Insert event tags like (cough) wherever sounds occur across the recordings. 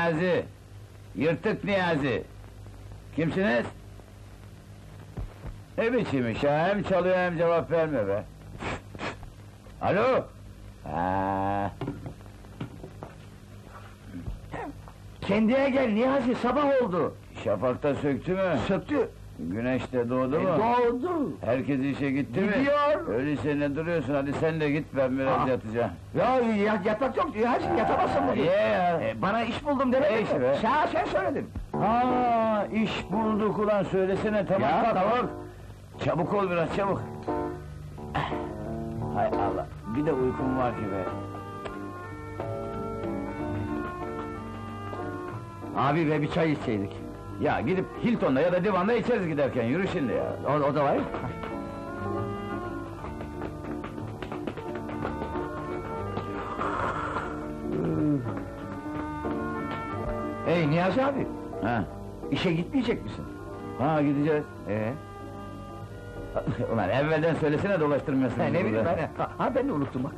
Niyazi. Yırtık Niyazi. Kimsiniz? Ne biçim iş ha? Hem çalıyor hem cevap vermiyor be. Alo? Ha, Kendine gel Niyazi sabah oldu. şafakta söktü mü? Söktü. Güneş de doğdu E, mu? doğdu. Herkes işe gitti mi? Gidiyor. Öyleyse ne duruyorsun? Hadi sen de git, ben biraz Aa. yatacağım. Ya, ya yatak yok Niyazi yatamazsın bugün. Niye ya? E, bana iş buldum demedin Ne işi mi? be? Sen, sen söyledin. Ha, iş bulduk ulan söylesene tamam Ya, kalk, tamam. Çabuk ol biraz çabuk. Hay Allah, bir de uykum var ki be. Abi be bir çay içseydik. Ya gidip Hilton'da ya da Divan'da içeriz giderken, yürü şimdi ya. O, o da var. (laughs) Hey Niyazi abi, Ha, işe gitmeyecek misin? ha gideceğiz. Ee? (laughs) Ulan evvelden söylesene dolaştırmıyorsun. Ha, ne bizi bileyim burada. ben, ha, ha ben de unuttum bak.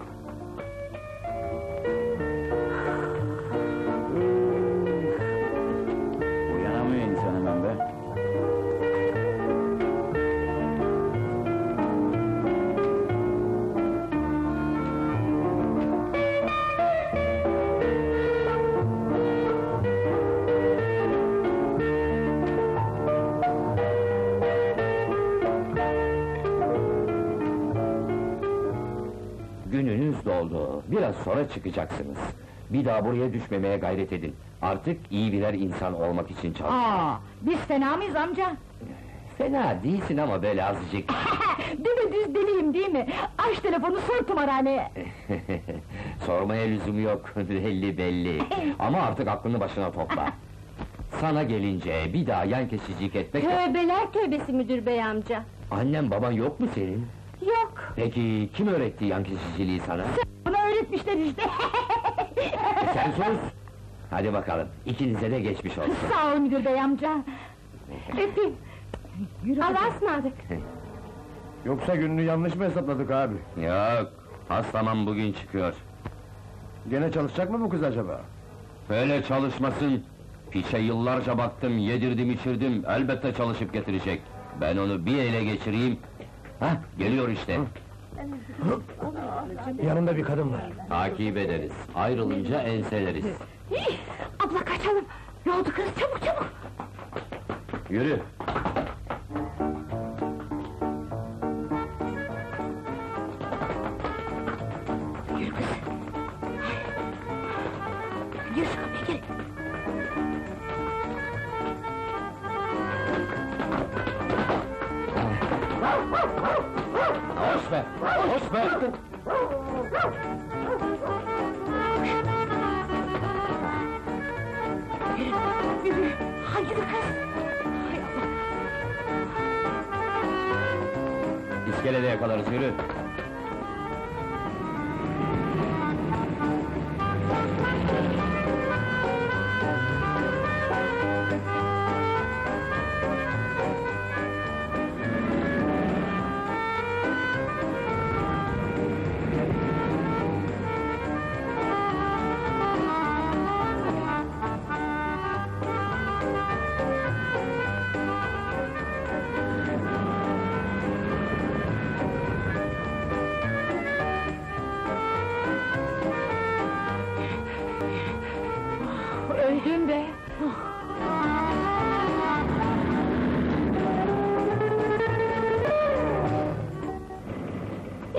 Biraz sonra çıkacaksınız. Bir daha buraya düşmemeye gayret edin. Artık iyi birer insan olmak için çalışın. Aa, biz fena mıyız amca? Fena değilsin ama böyle azıcık. (laughs) Düz deliyim değil mi? Aç telefonu sor tımarhaneye. (laughs) Sormaya lüzum yok, (laughs) belli belli. Ama artık aklını başına topla. Sana gelince bir daha yan kesicilik etmek... Tövbeler tövbesi müdür bey amca. Annem baban yok mu senin? Yok. Peki kim öğretti yan kesiciliği sana? Bana öğretmişler işte. E, (laughs) Sen sus! Hadi bakalım, ikinize de geçmiş olsun. Sağ ol müdür bey amca. Öpeyim. Allah'a ısmarladık. Yoksa gününü yanlış mı hesapladık abi? Yok, hastamam bugün çıkıyor. Gene çalışacak mı bu kız acaba? Böyle çalışmasın. Piçe yıllarca baktım, yedirdim içirdim, elbette çalışıp getirecek. Ben onu bir ele geçireyim. Hah, geliyor işte. Yanında bir kadın var. Takip ederiz. Ayrılınca enseleriz. Abla kaçalım. Ne oldu kız çabuk çabuk. Yürü. Yürü kız. Yürü şu kapıya gel. Hoş be! Hoş be! Yürü kız. Hay Allah. İskelede yakalarız, yürü. Öldüm be.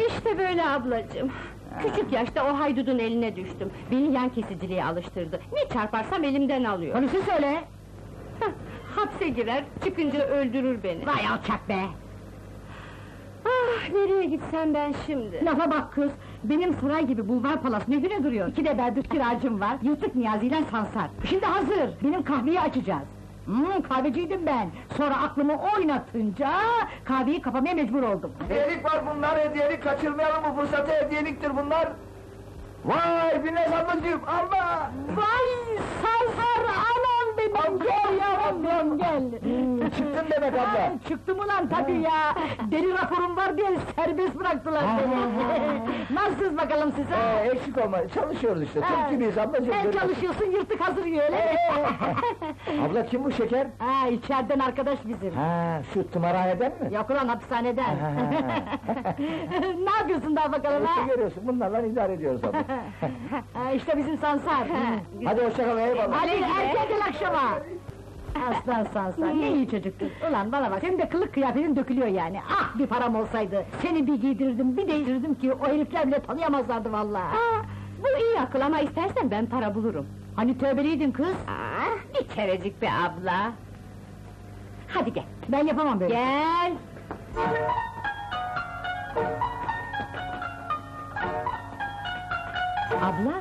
İşte böyle ablacığım. Küçük yaşta o haydudun eline düştüm. Beni yan kesiciliğe alıştırdı. Ne çarparsam elimden alıyor. Polisi söyle. Hapse girer, çıkınca öldürür beni. Vay alçak be. Ah, nereye gitsem ben şimdi? Lafa bak kız. Benim saray gibi bulvar palas ne güne duruyor. İki de berdut kiracım var. Yırtık Niyazi ile Sansar. Şimdi hazır. Benim kahveyi açacağız. Hmm, kahveciydim ben. Sonra aklımı oynatınca kahveyi kapamaya mecbur oldum. Hediyelik var bunlar, hediyelik kaçırmayalım bu fırsatı, hediyeliktir bunlar. Vay Binez ablacığım, Allah! Vay Sansar gel yavrum gel. Hmm, çıktın demek abla? Ha, Çıktım ulan tabii ya! Deli raporum var diye serbest bıraktılar beni! (laughs) Nasılsınız bakalım siz ha? Ee, eksik olma, çalışıyoruz işte, Ha, Türk gibiyiz ablacığım. Sen çalışıyorsun, yırtık hazır yiyor öyle mi? (laughs) Abla kim bu şeker? ha, içeriden arkadaş bizim. Ha, şu tımarhaneden mi? Yok ulan hapishaneden. Ha. (laughs) ne yapıyorsun daha bakalım ha? İşte görüyorsun, bunlarla idare ediyoruz abla. ha işte bizim Sansar. Hadi hoşçakal, eyvallah. Hadi erken gel akşama. Aslan Sansar, ne iyi çocuktur. Ulan bana bak, senin de kılık kıyafetin dökülüyor yani. Ah bir param olsaydı, seni bir giydirirdim, bir değiştirirdim ki o herifler bile tanıyamazlardı vallahi. Aa, bu iyi akıl ama istersen ben para bulurum. Hani tövbeliydin kız? Aa, bir kerecik be abla. Hadi gel. Ben yapamam böyle. Gel. Abla,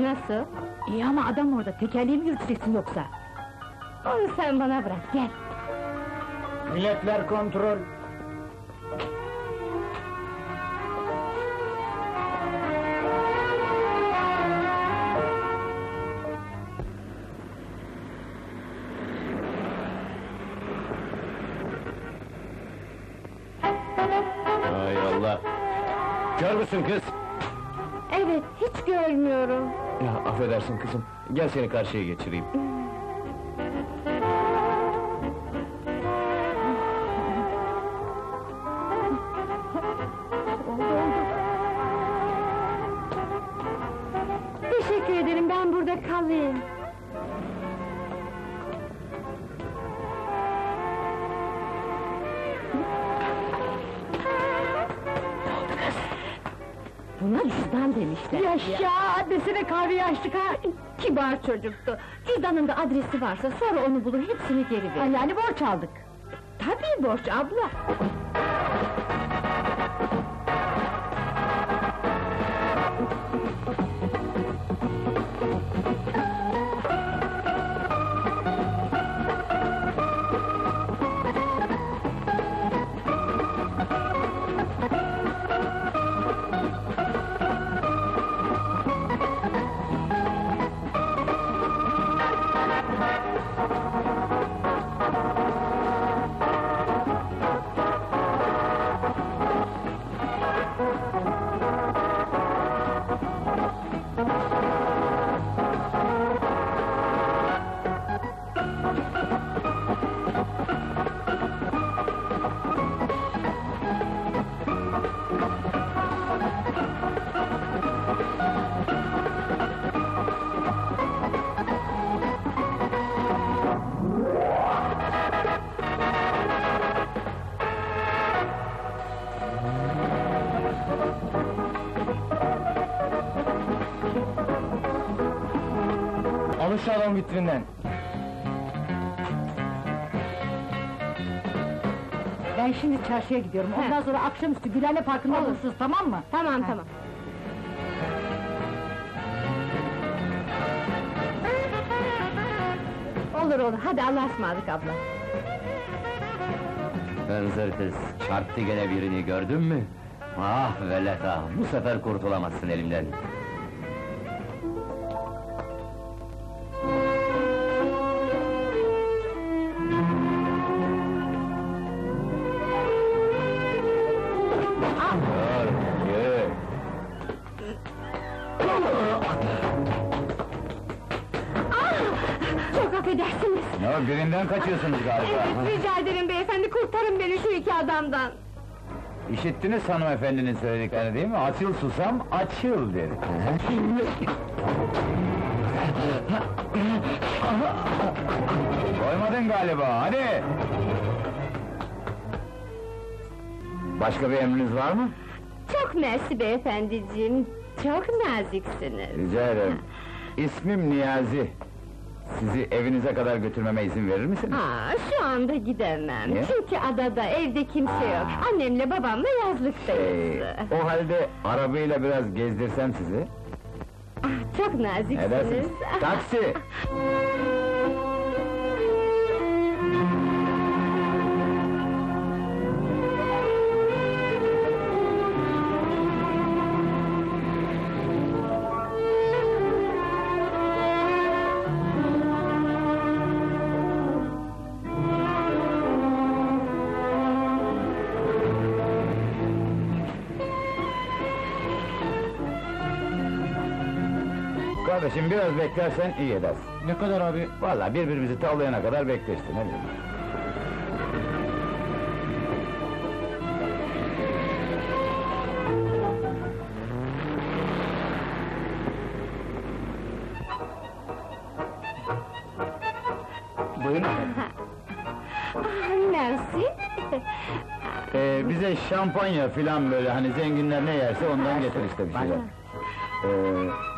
nasıl? iyi ama adam orada, tekerleği mi yürüteceksin yoksa? Onu sen bana bırak, gel. Biletler kontrol. Hay Allah! Kör müsün kız? Evet, hiç görmüyorum. Ya affedersin kızım, gel seni karşıya geçireyim. Teşekkür ederim, ben burada kalayım. Buna cüzdan demişler. Yaşa, desene kahveyi açtık ha! Kibar çocuktu. Cüzdanında adresi varsa sonra onu bulur, hepsini geri verir. Yani borç aldık. Tabii borç abla. Vitrinden. Ben şimdi çarşıya gidiyorum. Ondan sonra akşamüstü Gülhane Parkı'nda Olur. buluşuruz, tamam mı? Tamam Ha. tamam. Olur olur, hadi Allah'a ısmarladık abla. Hınzır kız, çarptı gene birini gördün mü? Ah velet ah, bu sefer kurtulamazsın elimden. O, birinden kaçıyorsunuz galiba. Evet, rica ederim beyefendi, kurtarın beni şu iki adamdan. İşittiniz hanımefendinin söylediklerini değil mi? Açıl susam, açıl dedi. Koymadın galiba, hadi! Başka bir emriniz var mı? Çok mersi beyefendiciğim, çok naziksiniz. Rica ederim. İsmim Niyazi. Sizi evinize kadar götürmeme izin verir misiniz? Aa, şu anda gidemem. Niye? Çünkü adada, evde kimse Aa. yok. Annemle babamla yazlıktayız. Şey, o halde arabayla biraz gezdirsem sizi. Ah, çok Ne naziksiniz. dersiniz? Taksi! (laughs) Kardeşim biraz beklersen iyi edersin. Ne kadar abi? Vallahi birbirimizi tavlayana kadar bekle işte, ne bileyim. Buyurun. (laughs) Ah, Merci. Ee, bize şampanya filan böyle hani zenginler ne yerse ondan getir işte bir şeyler. Ee,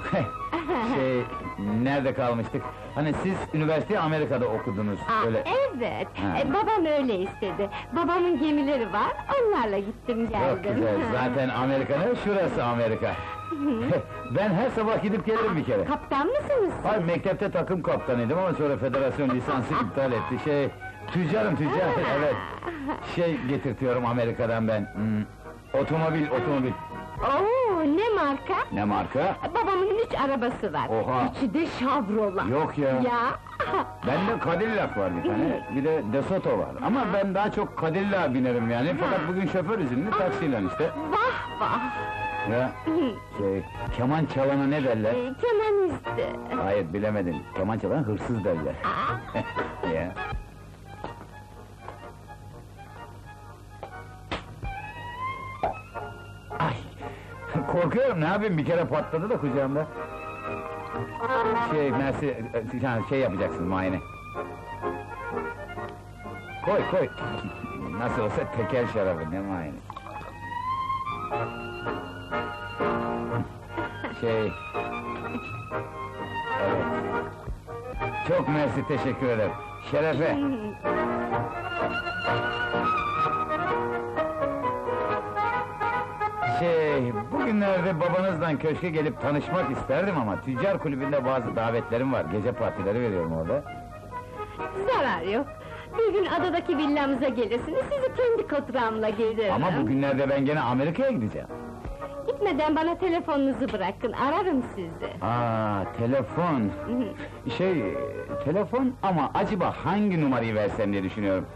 nerede kalmıştık? Hani siz üniversiteyi Amerika'da okudunuz, Aa, öyle... evet, Ha. e, babam öyle istedi. Babamın gemileri var, onlarla gittim geldim. Çok güzel, zaten Amerika ne? Şurası Amerika. ben her sabah gidip gelirim bir kere. Kaptan mısınız? Hayır, mektepte takım kaptanıydım ama sonra federasyon lisansı iptal etti. Şey, tüccarım tüccar, evet. Şey getirtiyorum Amerika'dan ben. Hmm, otomobil, otomobil. Oo, ne marka? Ne marka? Babamın üç arabası var. Oha! Üçü de Chevrolet. Yok ya. Ya! Bende Cadillac var bir tane, bir de DeSoto var. Ama ben daha çok Cadillac binerim yani. Fakat bugün şoför izinli, taksiyle işte. Vah vah! Ya, (laughs) şey, keman çalana ne derler? E, kemanist. Hayır, bilemedin. Keman çalan hırsız derler. Aa, (laughs) ya. Korkuyorum, ne yapayım? Bir kere patladı da kucağımda. Şey, Mersi, yani şey yapacaksın, muayene. Koy, koy! Nasıl olsa teker şarabı, ne muayene? Şey... Evet. Çok mersi, teşekkür ederim. Şerefe! Şey, bugünlerde babanızla köşke gelip tanışmak isterdim ama tüccar kulübünde bazı davetlerim var. Gece partileri veriyorum orada. Zarar yok. Bir gün adadaki villamıza gelirsiniz, sizi kendi kotrağımla gelirim. Ama bugünlerde ben gene Amerika'ya gideceğim. Gitmeden bana telefonunuzu bırakın, ararım sizi. Aa, telefon. Şey, telefon ama acaba hangi numarayı versem diye düşünüyorum.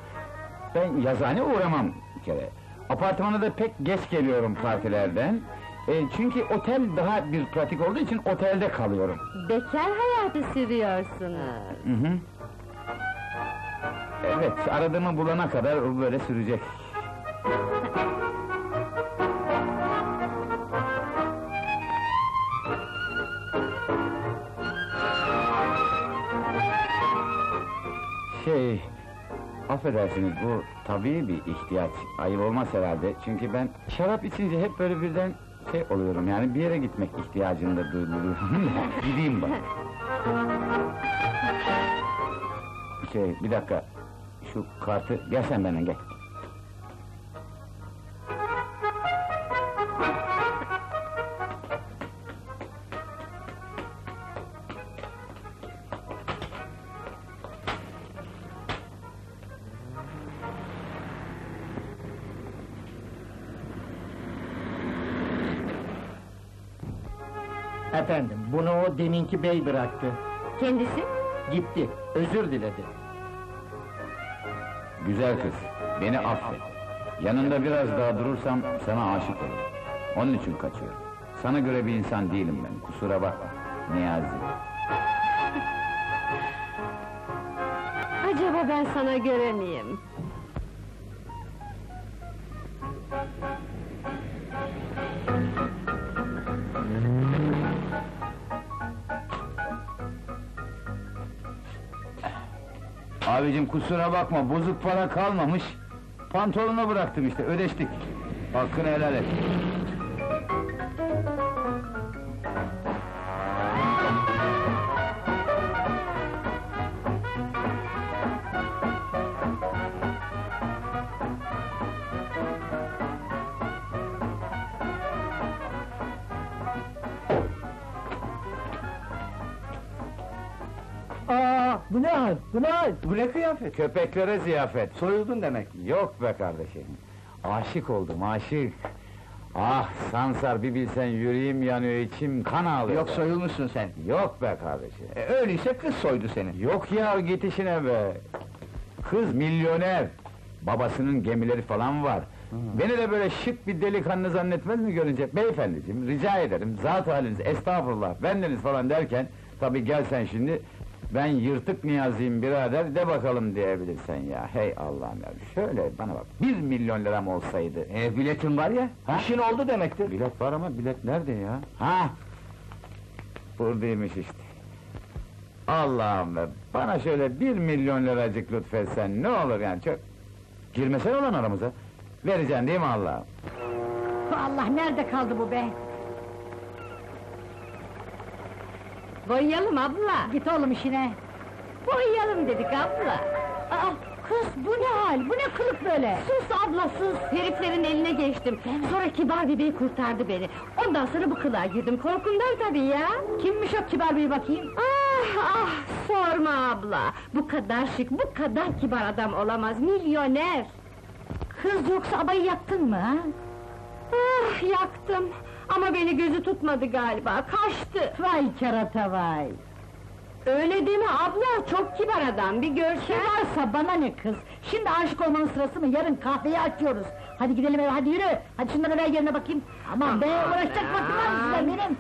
Ben yazıhane uğramam bir kere. Apartmana da pek geç geliyorum partilerden. E, çünkü otel daha bir pratik olduğu için otelde kalıyorum. Bekar hayatı sürüyorsunuz. Hı hı. Evet, aradığımı bulana kadar böyle sürecek. Şey, affedersiniz bu tabii bir ihtiyaç, ayıp olmaz herhalde. Çünkü ben şarap içince hep böyle birden şey oluyorum yani bir yere gitmek ihtiyacında duyuluyorum. (laughs) Gideyim bak. Şey, bir dakika. Şu kartı, gel sen benimle gel. Deminki bey bıraktı. Kendisi? Gitti, özür diledi. Güzel kız, beni affet. Yanında biraz daha durursam sana aşık olurum. Onun için kaçıyorum. Sana göre bir insan değilim ben, kusura bakma. Niyazi. Acaba ben sana göre miyim? Abicim kusura bakma, bozuk para kalmamış. Pantolona bıraktım işte, ödeştik. Hakkını helal et. Bu ne hal? Bu ne kıyafet? Köpeklere ziyafet. Soyuldun demek. Yok be kardeşim. Aşık oldum, aşık. Ah Sansar bir bilsen yüreğim yanıyor, içim kan ağlıyor. Yok be. soyulmuşsun sen. Yok be kardeşim. E, öyleyse kız soydu seni. Yok ya git işine be. Kız milyoner. Babasının gemileri falan var. Beni de böyle şık bir delikanlı zannetmez mi görünce? Beyefendiciğim, rica ederim, zat haliniz, estağfurullah, bendeniz falan derken... ...tabii gel sen şimdi, ben yırtık niyaziyim birader, de bakalım diyebilirsen ya. Hey Allah'ım ya, şöyle bana bak, bir milyon liram olsaydı... E, biletin var ya, Ha? işin oldu demektir. Bilet var ama bilet nerede ya? Ha! Buradaymış işte. Allah'ım be, bana şöyle bir milyon liracık lütfetsen ne olur yani çok... Girmesen olan aramıza. Vereceksin değil mi Allah'ım? Allah nerede kaldı bu be? Boyayalım abla. Git oğlum işine. Boyayalım dedik abla. Aa, kız bu ne hal? Bu ne kılık böyle? Sus abla sus! Heriflerin eline geçtim. Sonra kibar bey kurtardı beni. Ondan sonra bu kılığa girdim. Korkumdan tabii ya! Kimmiş o kibar bir bakayım? Ah ah! Sorma abla! Bu kadar şık, bu kadar kibar adam olamaz, milyoner! Kız yoksa abayı yaktın mı ha? Ah yaktım! Ama beni gözü tutmadı galiba, kaçtı! Vay kerata vay! Öyle deme abla, çok kibar adam, bir görsen! Kibarsa bana ne kız? Şimdi aşık olmanın sırası mı? Yarın kahveyi açıyoruz. Hadi gidelim eve, hadi yürü! Hadi şunları ver yerine bakayım. Aman be, uğraşacak vaktim var mı size benim?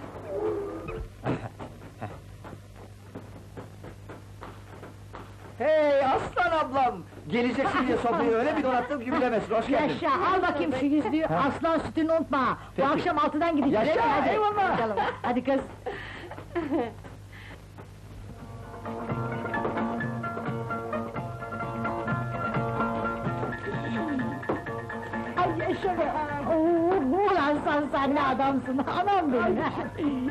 Hey aslan ablam! Geleceksin diye sofrayı öyle bir donattım ki bilemezsin, hoş geldin. Yaşa, al bakayım şu yüzüğü, aslan sütünü unutma! Peki. Bu akşam altıdan gideceğiz, Yaşa? Hadi, eyvallah. bakalım. Hadi kız! Ay yaşa be! Oo, ulan sen, sen ne adamsın, anam benim!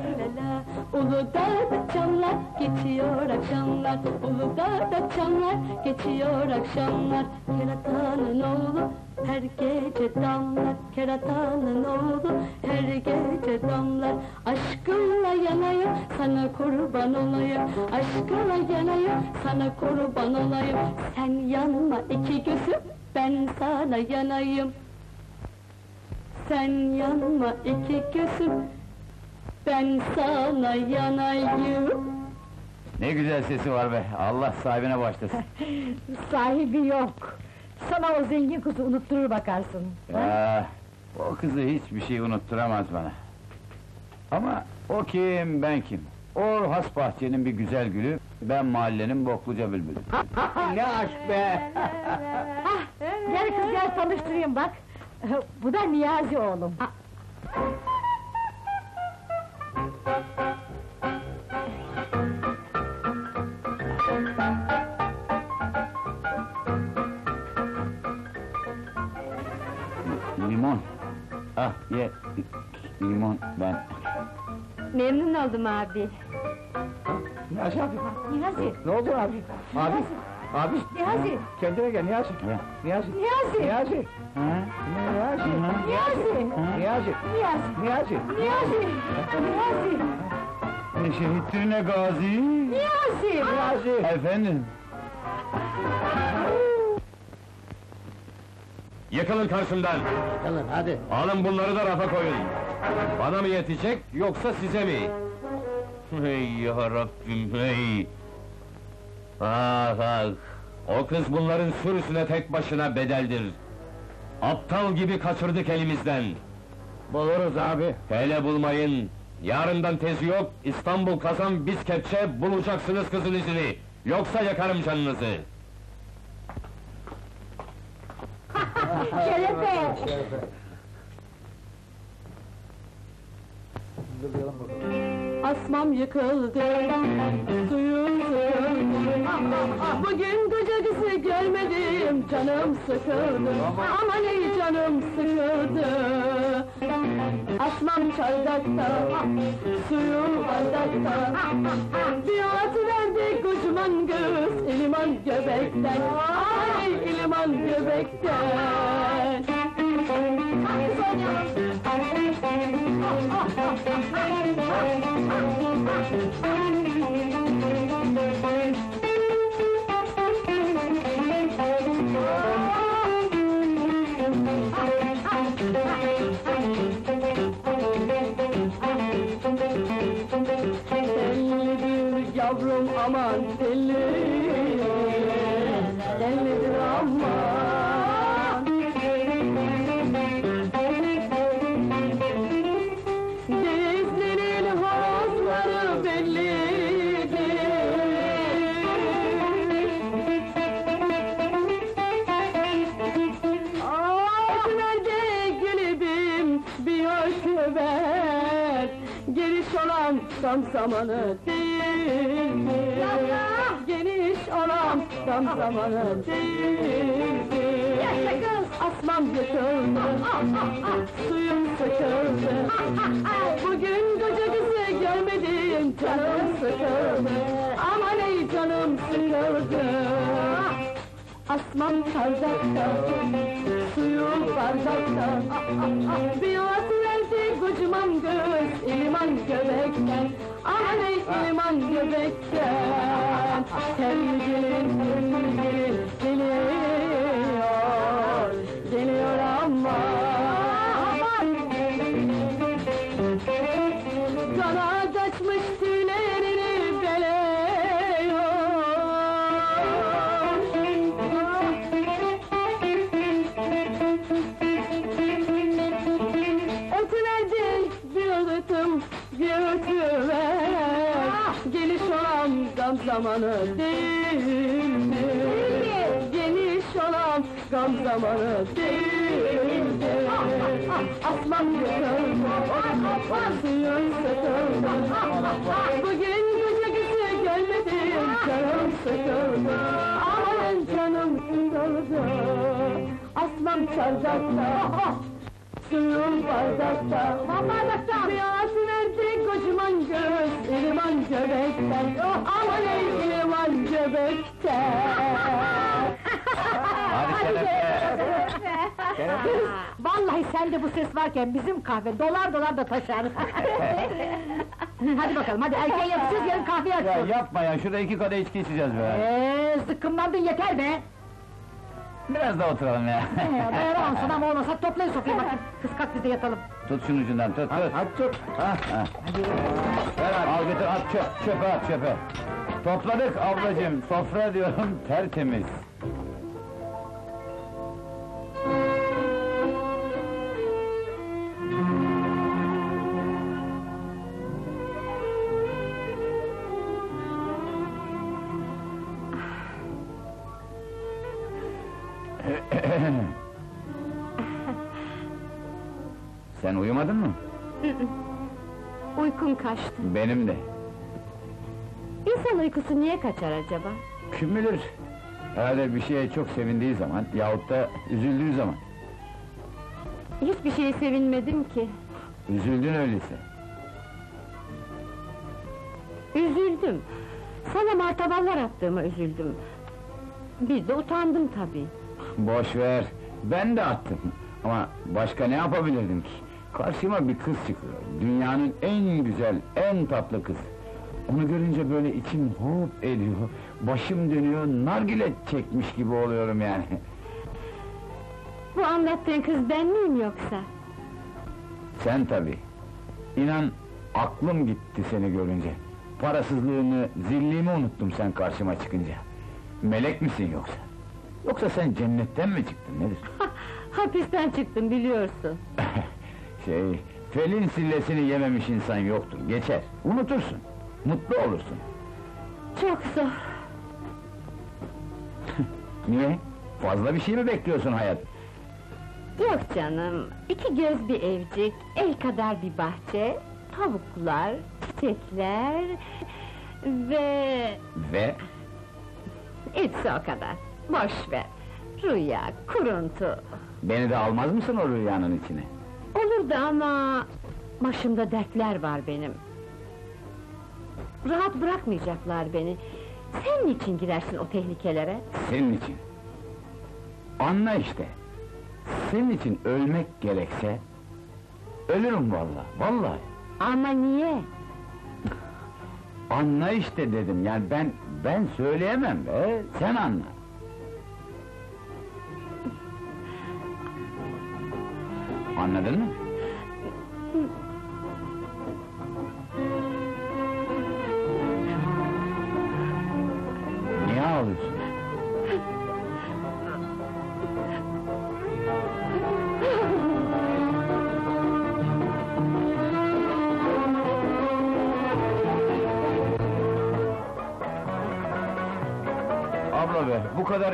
Uludağ'da çamlar geçiyor akşamlar. Uludağ'da çamlar geçiyor akşamlar. Keratanın oğlu her gece damlar. Keratanın oğlu her gece damlar. Aşkınla yanayım sana kurban olayım. Aşkınla yanayım sana kurban olayım. Sen yanma iki gözüm ben sana yanayım. Sen yanma iki gözüm ben sana yanayım Ne güzel sesi var be, Allah sahibine başlasın. (laughs) Sahibi yok. Sana o zengin kızı unutturur bakarsın. Ya, o kızı hiçbir şey unutturamaz bana. Ama o kim, ben kim? O has bahçenin bir güzel gülü, ben mahallenin bokluca bülbülü. ne aşk be! Hah, (laughs) gel kız gel tanıştırayım bak. Bu da Niyazi oğlum. Ah, ye. Limon, ben. Memnun oldum abi. Niyazi abi, Niyazi, ne oldu abi? Abi, abi, Niyazi, kendine gel Niyazi. Ya. Niyazi, Niyazi, Niyazi? Niyazi, Niyazi, Niyazi, Niyazi, Niyazi. Niyazi, Niyazi, Ne şehittir ne gazi. Niyazi! Niyazi. Efendim? Yıkılın karşımdan! Alın hadi. Alın bunları da rafa koyun! Bana mı yetecek, yoksa size mi? Hey yarabbim hey! Ah ah! O kız bunların sürüsüne tek başına bedeldir! Aptal gibi kaçırdık elimizden! Buluruz abi. Hele bulmayın! Yarından tezi yok, İstanbul kazan biz kepçe, bulacaksınız kızın izini! Yoksa yakarım canınızı! Şerefe! Şerefe! Dur bakalım. Asmam yıkıldı, suyum suyum Bugün kocacısı görmedim, canım sıkıldı. Aman ey canım sıkıldı. Asmam çardakta, suyum bardakta Bir at verdi kocaman göz, iliman göbekten. Ay iliman göbekten yavrum aman deli. Delidir aman. Olan tam zamanı değildir Geniş olan tam zamanı değildir Yaşa kız! Asmam yıkıldı Suyum sıkıldı Bugün koca kızı görmedim Canım sıkıldı. Aman ey canım sıkıldı Asmam çardakta, suyum bardakta Bir at verdi kocaman göz, iliman göbekten Aman ey iliman göbekten sevgilim zamanı değil mi? Geniş olan gam zamanı değil mi? Aslan yıkıldı, suyun sıkıldı Bugün gece güzü gelmedim, canım sıkıldı Aman canım sıkıldı. Aslan çardakta Suyum bardakta. Bardakta. Bir ağası verdi kocaman göz İliman göbekten. Aman Şerefe! (laughs) Vallahi sende bu ses varken bizim kahve dolar dolar da taşar. (laughs) hadi bakalım hadi erken yatacağız yarın kahve Ya yapma ya, şurada iki kadeh içki içeceğiz be! Eee zıkkımlandın yeter be! Biraz daha oturalım ya! Ee, Dayanamam (laughs) sana ama olmasa toplayın sokayım bakayım. Kız kalk biz de yatalım. Tut şunun ucundan, tut, tut! Hadi tut. Ha, ha. Ver abi, al getir, at çöp, çöpe at çöpe! Topladık ablacığım, sofra diyorum, tertemiz! Sen uyumadın mı? Uykum kaçtı. Benim de. İnsan uykusu niye kaçar acaba? Kim bilir? Herhalde bir şeye çok sevindiği zaman yahut da üzüldüğü zaman. Hiçbir şeye sevinmedim ki. Üzüldün öyleyse. Üzüldüm. Sana martabalar attığıma üzüldüm. Bir de utandım tabii. Boş ver, ben de attım. Ama başka ne yapabilirdim ki? Karşıma bir kız çıkıyor. Dünyanın en güzel, en tatlı kız. Onu görünce böyle içim hop ediyor. Başım dönüyor, nargile çekmiş gibi oluyorum yani. Bu anlattığın kız ben miyim yoksa? Sen tabii. İnan, aklım gitti seni görünce. Parasızlığını, zilliğimi unuttum sen karşıma çıkınca. Melek misin yoksa? Yoksa sen cennetten mi çıktın, nedir? Hapisten çıktım biliyorsun. (laughs) şey, felin sillesini yememiş insan yoktur, geçer. Unutursun, mutlu olursun. Çok zor. (laughs) Niye? Fazla bir şey mi bekliyorsun hayat? Yok canım, iki göz bir evcik, el kadar bir bahçe, tavuklar, çiçekler ve Ve hepsi o kadar. Boş ver. Rüya, kuruntu. beni de almaz mısın o rüyanın içine? Olurdu ama başımda dertler var benim. Rahat bırakmayacaklar beni. Sen niçin girersin o tehlikelere? Senin için. Anla işte. Senin için ölmek gerekse... Ölürüm vallahi, vallahi. Ama niye? Anla işte dedim, yani ben, ben söyleyemem be, sen anla. Anladın mı? Niye ağlıyorsun?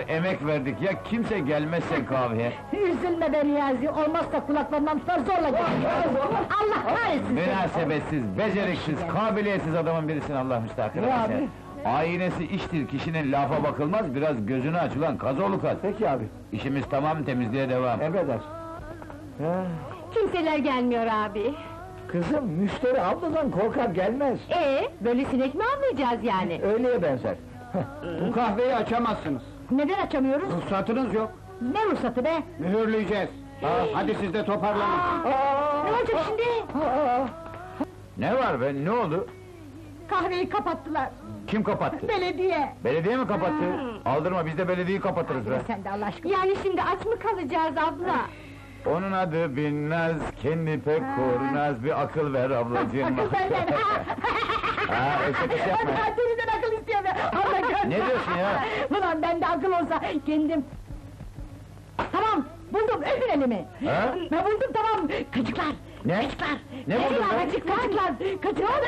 Emek verdik ya kimse gelmezse kahveye. Üzülme be Niyazi, olmazsa kulaklarından tutar zorla götürürüm. Allah kahretsin seni! Münasebetsiz, beceriksiz, kabiliyetsiz adamın birisini Allah müstahakır Ne etsin. abi? Aynesi iştir, kişinin lafa bakılmaz, biraz gözünü açılan kazoğlu kaz. Peki abi, İşimiz tamam, temizliğe devam. emreder. Ha, Kimseler gelmiyor abi. kızım, müşteri abladan korkar gelmez. Ee, böyle sinek mi avlayacağız yani? Öyleye benzer. Bu kahveyi açamazsınız. Neden açamıyoruz? Ruhsatınız yok. Ne ruhsatı be? Mühürleyeceğiz. Hadi siz de toparlanın. Ne olacak şimdi? Ne var be, ne oldu? Kahveyi kapattılar, Kim kapattı? belediye! Belediye mi kapattı? Aldırma, biz de belediyeyi kapatırız be. Sen de Allah aşkına! Yani şimdi aç mı kalacağız abla? Onun adı Binnaz, kendi pek kurnaz, bir akıl ver ablacığım. Akıl benden! (laughs) ha, eşek yapma. Ben Allah gör- Ne diyorsun ya? Ulan bende akıl olsa kendim... Tamam, buldum, öpün elimi! Ha? Ben buldum tamam! Kaçıklar! Ne? Kaçıklar! Ne buldun Kaçıklar, be? Kaçıklar, kaçıklar! Kaçıklar,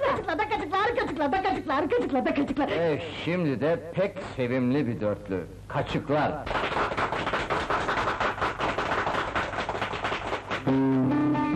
kaçıklar, da kaçıklar, kaçıklar, da kaçıklar, kaçıklar, da kaçıklar! Eh, şimdi de pek sevimli bir dörtlü. Kaçıklar. Tepside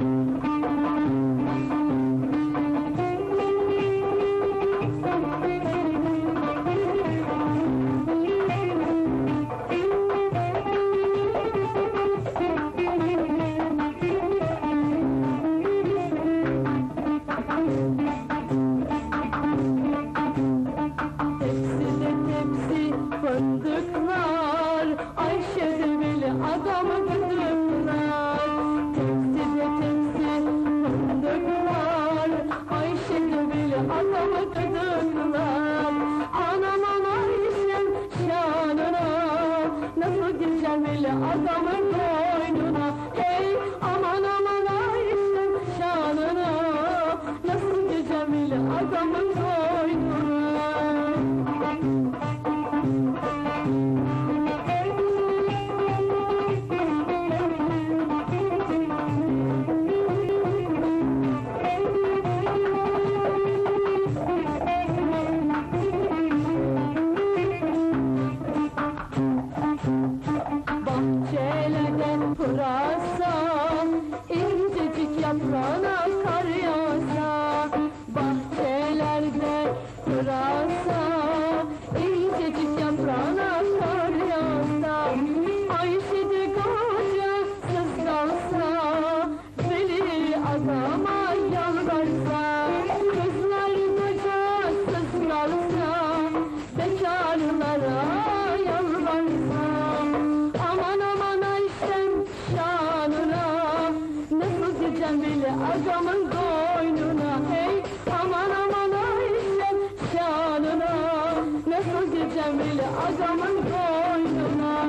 Bile adamın boynuna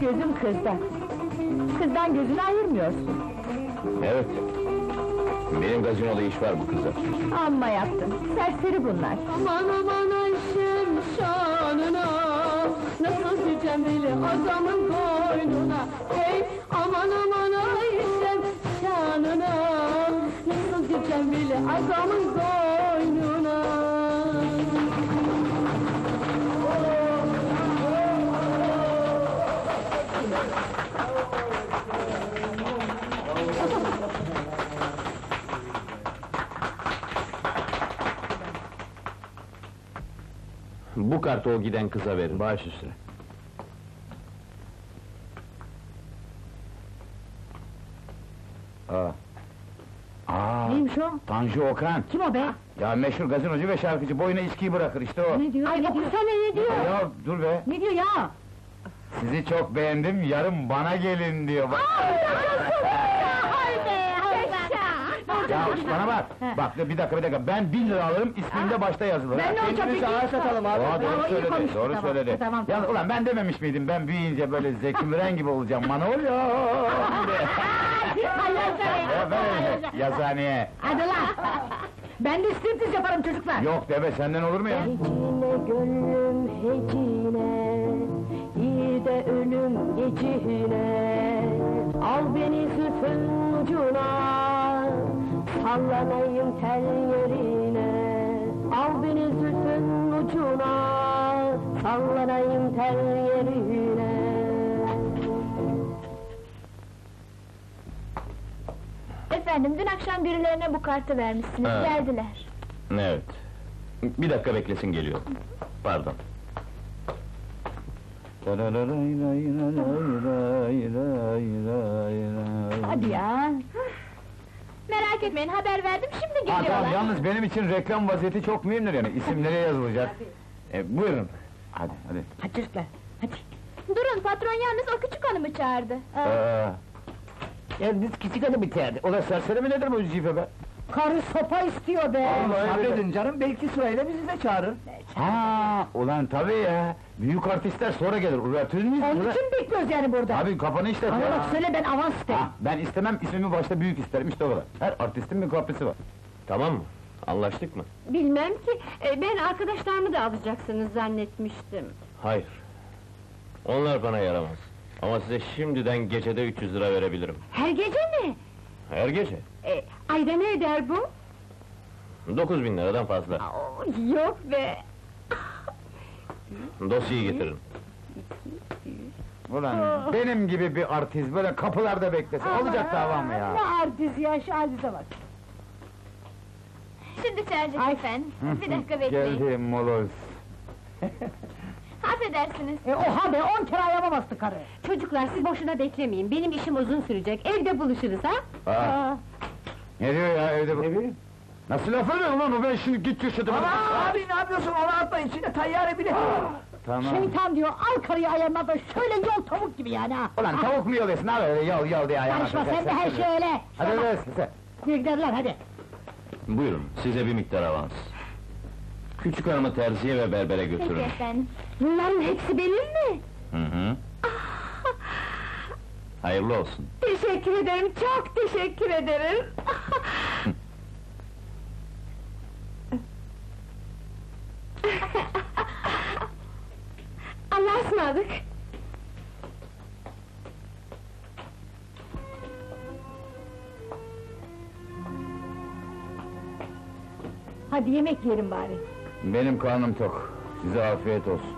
Gözüm kızda. Kızdan gözünü ayırmıyorsun. Evet. Benim gazinoda iş var bu kıza. Amma yaptın, serseri bunlar. Aman aman Ayşem şanına Nasıl diyeceğim bile adamın boynuna Hey aman aman Ayşem şanına Nasıl diyeceğim bile adamın Bu kartı o giden kıza verin. Baş üstüne. Aa. Aa, Neymiş o? Tanju Okan. Kim o be? Ya meşhur gazinocu ve şarkıcı, boyuna içkiyi bırakır işte o. Ne diyor? Ay okusana ne diyor? Ya dur be, Ne diyor ya? sizi çok beğendim, yarın bana gelin diyor. Bak. Ya bana bak, bak bir dakika bir dakika, ben bin lira alırım, ismim de başta yazılır. Ben ne olacak peki? ağır satalım abi. Aa, doğru söyledi, doğru söyledi. tamam, Ya ulan ben dememiş miydim, ben büyüyünce böyle Zeki Müren gibi olacağım, Manolyo diye. (laughs) Ya ben yazıhaneye. Hadi lan! Ben de striptiz yaparım çocuklar. Yok deme, senden olur mu ya? Hecine gönlüm hecine İyi de ölüm gecine Al beni zülfün ucuna Sallanayım tel yerine Al beni zülfün sallanayım tel yerine. Efendim, dün akşam birilerine bu kartı vermişsiniz, Ha. geldiler. Evet. Bir dakika beklesin geliyor. Pardon. Hadi ya. Merak etmeyin, haber verdim, şimdi geliyorlar. tamam, yalnız benim için reklam vaziyeti çok mühimdir yani, isim nereye yazılacak? E, buyurun. Hadi, hadi. Hadi çocuklar, hadi. Durun, patron yalnız o küçük hanımı çağırdı. Aa, ya biz küçük hanım biterdi. O da serseri mi nedir bu cife be? Karı sopa istiyor be! Sabredin canım, belki sırayla bizi de çağırır. Ha, ulan tabii ya. Büyük artistler sonra gelir. Uğratır mıyız? Onun için bekliyoruz yani burada. Abi kafanı işlet Ama ya. bak söyle ben avans isterim. Ha, ben istemem, ismimi başta büyük isterim, işte o kadar. Her artistin bir kaprisi var. Tamam mı? Anlaştık mı? Bilmem ki, e, ben arkadaşlarımı da alacaksınız zannetmiştim. Hayır. Onlar bana yaramaz. Ama size şimdiden gecede 300 lira verebilirim. Her gece mi? Her gece. E, ayda ne eder bu? 9000 bin liradan fazla. Oo, yok be! Dosyayı getirin. Ulan benim gibi bir artist böyle kapılarda beklesin. Olacak dava mı ya? Ne artist ya, şu Aziz'e bak. Şimdi çağıracak Ay. efendim, bir dakika bekleyin. Geldi moloz. Affedersiniz. E oha be, on kere ayağıma bastı karı. Çocuklar siz boşuna beklemeyin, benim işim uzun sürecek, evde buluşuruz ha? Ha, Aa, ne diyor ya evde bu? Nasıl laf ediyorsun lan o ben şimdi git köşede bana. Aa, abi ne yapıyorsun, onu atma içine, tayyare bileti var. Tamam. şeytan diyor, al karıyı ayağına da şöyle yol tavuk gibi yani ha! Ulan tavuk mu yalıyorsun abi öyle yal yal diye ayağına Karışma sen de her şey öyle! Hadi hadi sen. Yürü giderler hadi! Buyurun, size bir miktar avans. Küçük hanımı terziye ve berbere Peki götürün. efendim. Bunların hepsi benim mi? Hı hı. Hayırlı olsun. Teşekkür ederim, çok teşekkür ederim! (laughs) Allah'a ısmarladık! Hadi yemek yiyelim bari! Benim karnım tok. Size afiyet olsun.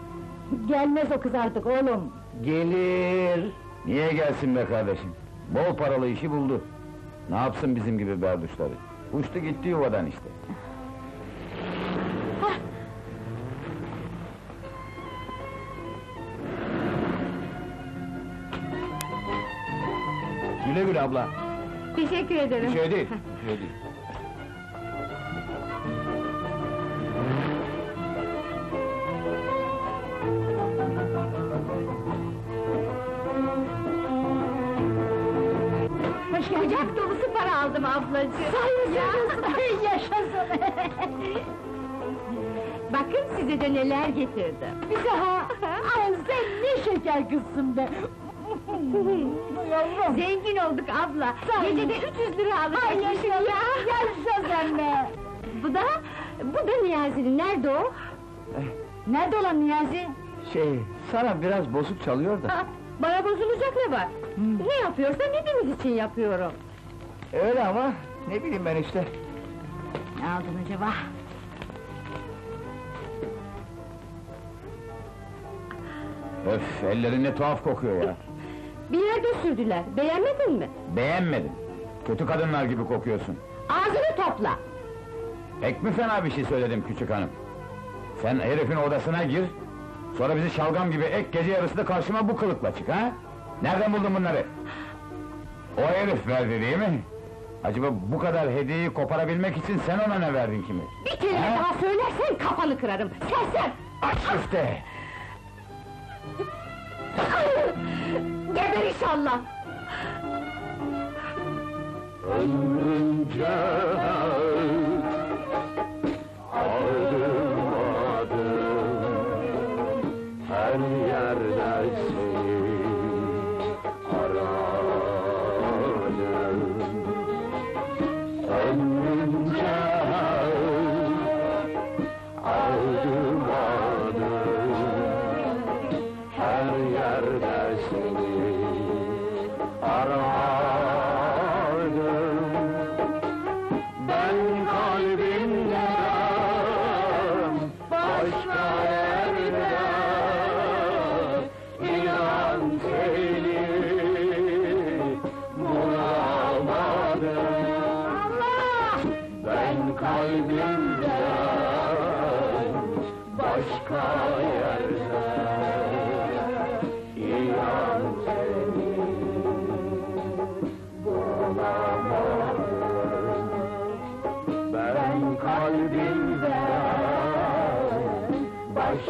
Gelmez o kız artık oğlum! Gelir. Niye gelsin be kardeşim? Bol paralı işi buldu. Ne yapsın bizim gibi berduşları? Uçtu gitti yuvadan işte. Güle güle abla. Teşekkür ederim. Bir şey değil. Bir (laughs) şey değil. Kucak dolusu para aldım ablacığım. Sayın (laughs) yaşasın! Bakın size de neler getirdim. Bize ha! Ay sen ne şeker kızsın be! Yavrum! Zengin olduk abla. Ol. Gecede 300 lira Ay alacakmışım yaşa! ya. Yaşa sen be! Bu da, bu da Niyazi'nin. Nerede o? Nerede olan Niyazi? Şey, sana biraz bozuk çalıyor da. Ha, (laughs) Bana bozulacak ne var? Ne yapıyorsam hepimiz için yapıyorum. Öyle ama, ne bileyim ben işte. Ne aldın acaba? Öf, ellerin ne tuhaf kokuyor ya. Bir yerde sürdüler. Beğenmedin mi? Beğenmedim. Kötü kadınlar gibi kokuyorsun. Ağzını topla. Pek mi fena bir şey söyledim küçük hanım? Sen herifin odasına gir, sonra bizi şalgam gibi ek gece yarısı da karşıma bu kılıkla çık ha? Nereden buldun bunları? O herif verdi değil mi? Acaba bu kadar hediyeyi koparabilmek için sen ona ne verdin kimi? Bir kere Ha? daha söylersen kafanı kırarım. Sersem! Aç üstte! Geber inşallah! Ömrünce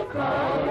cloud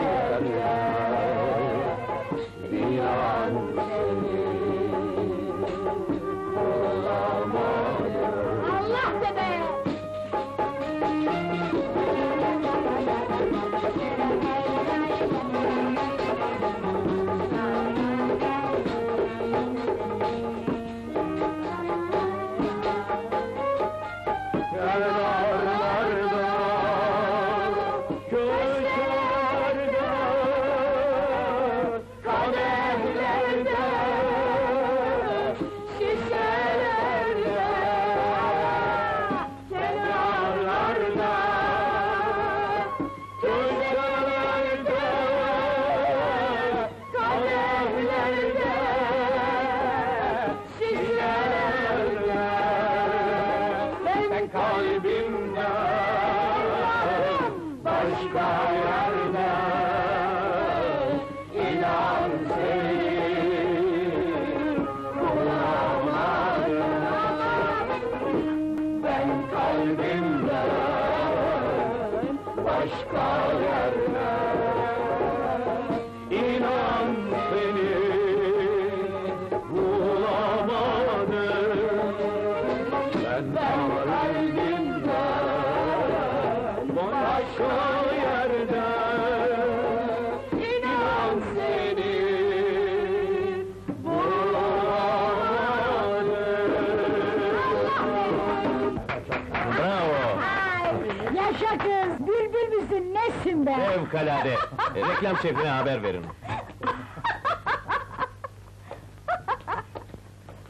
şefine haber verin.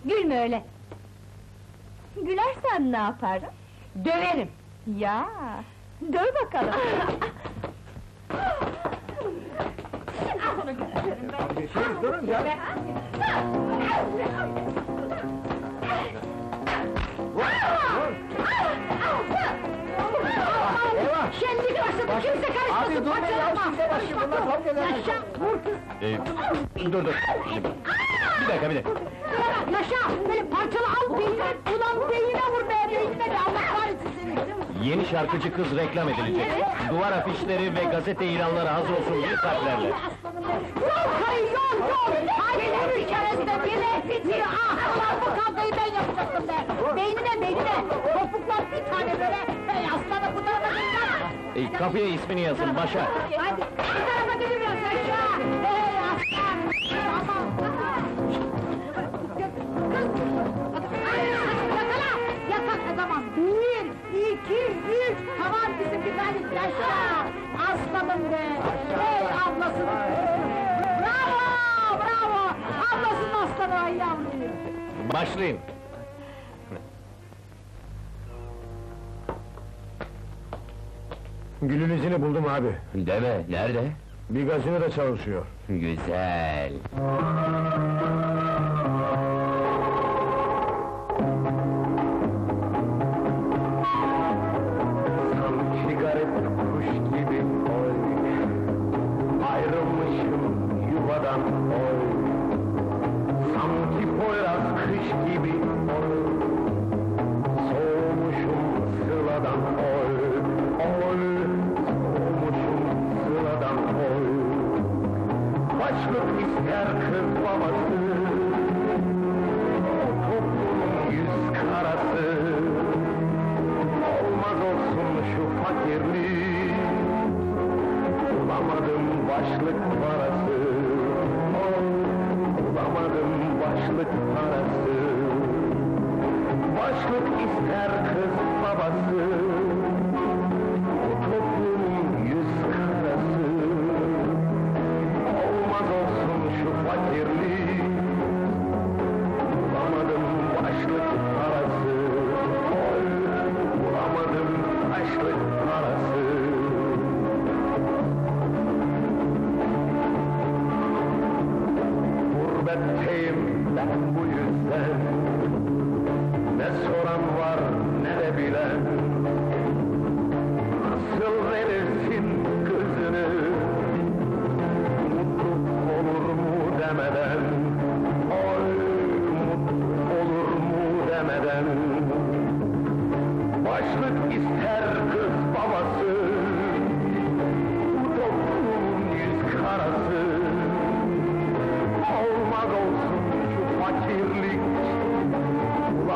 Gülme öyle. Gülersen ne yaparım? Döverim. Ya, döv bakalım. şarkıcı kız reklam edilecek. Duvar afişleri ve gazete ilanları hazır olsun büyük harflerle. Kalkayı yol yol! Ailenin içerisinde bile titriyor! Ah! Bu kavgayı ben yapacaktım be! Beynine beynine! Topuklar bir tane böyle! Hey aslanım bunlara da... E, kapıya ismini yazın, başa! Hadi! Yaşa! Yaşa! Aslanım be! Hey ablasın! Bravo! Bravo! Ablasın aslanı ay yavruyu! Başlayın! Gül'ün izini buldum abi. Deme, nerede? Bir gazinoda çalışıyor. Güzel. başlık parası. Bulamadım başlık parası. Başlık ister kız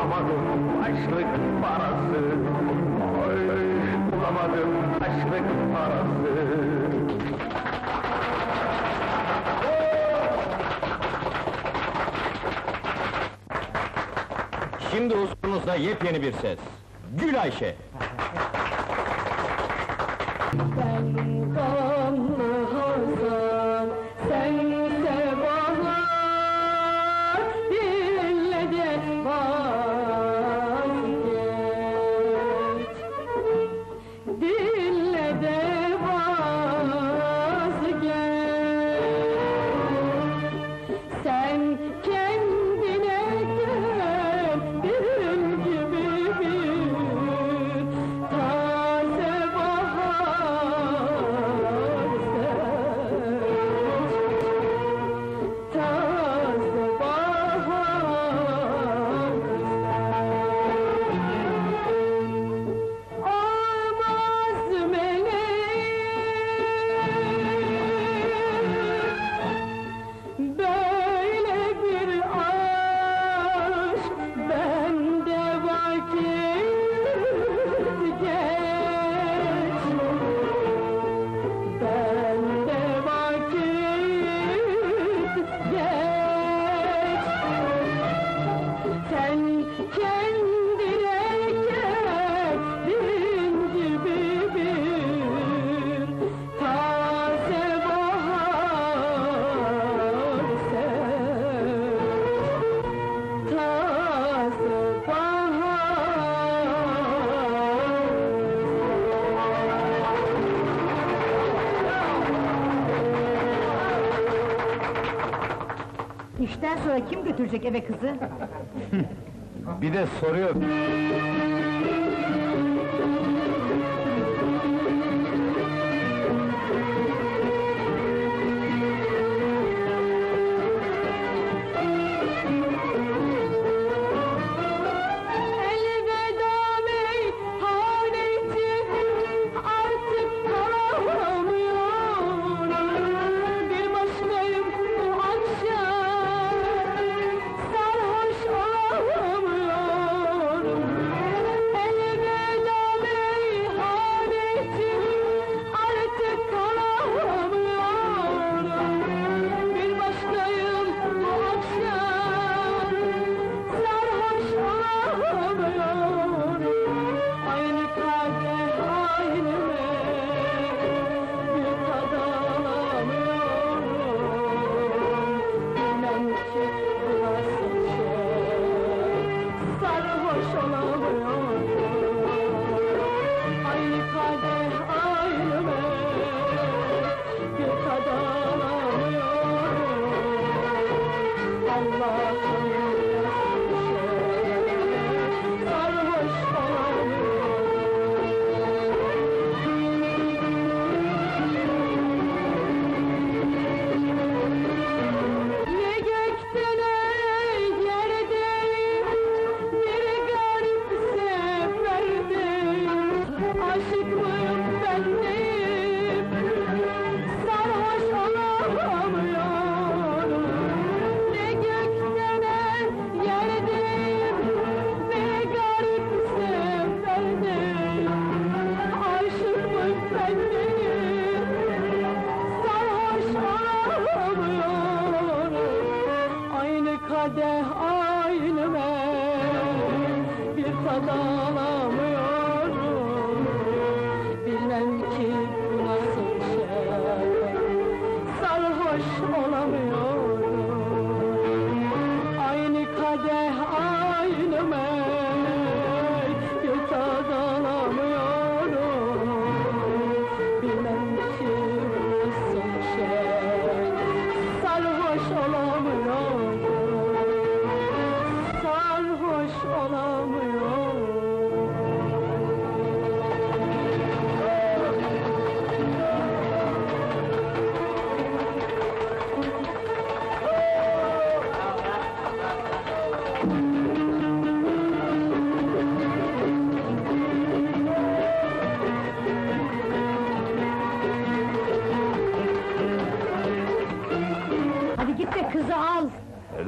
Bulamadım açlık parası Oy, Bulamadım açlık parası Şimdi huzurunuzda yepyeni bir ses. Gül Ayşe. Ben kanlı dönecek eve kızı? bir de soruyor.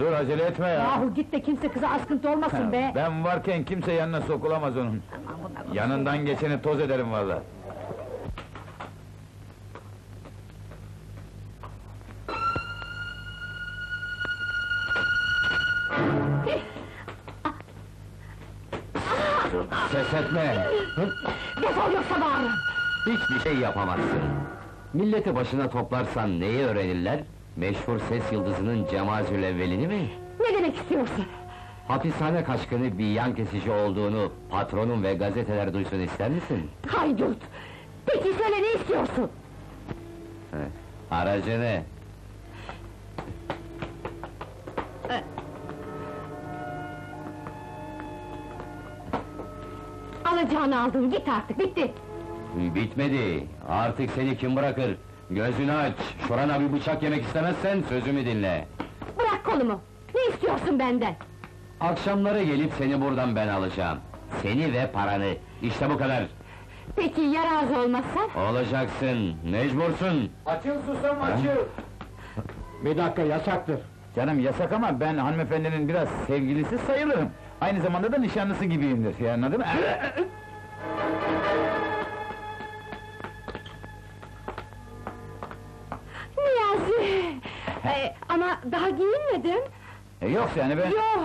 Acele etme ya. Yahu git de kimse kıza askıntı olmasın be! Ben varken kimse yanına sokulamaz onun. Yanından geçeni toz ederim valla. Ses etme! Defol yoksa bağırırım! Hiçbir şey yapamazsın. Milleti başına toplarsan neyi öğrenirler? Meşhur ses yıldızının Cemazül Evvelini mi? Ne demek istiyorsun? Hapishane kaçkını bir yan kesici olduğunu patronun ve gazeteler duysun ister misin? Haydut! Peki söyle ne istiyorsun? Aracını! Alacağını aldım, git artık, bitti! Bitmedi. Artık seni kim bırakır? Gözünü aç. Şurana bir bıçak yemek istemezsen sözümü dinle. Bırak kolumu! Ne istiyorsun benden? Akşamları gelip seni buradan ben alacağım. Seni ve paranı. İşte bu kadar. Peki ya razı olmazsan? Olacaksın. Mecbursun. Açıl susam açıl! Bir dakika yasaktır. Canım yasak ama ben hanımefendinin biraz sevgilisi sayılırım. Aynı zamanda da nişanlısı gibiyimdir, ya anladın mı? Ee, ama daha giyinmedin. E, Yok yani ben... Yok!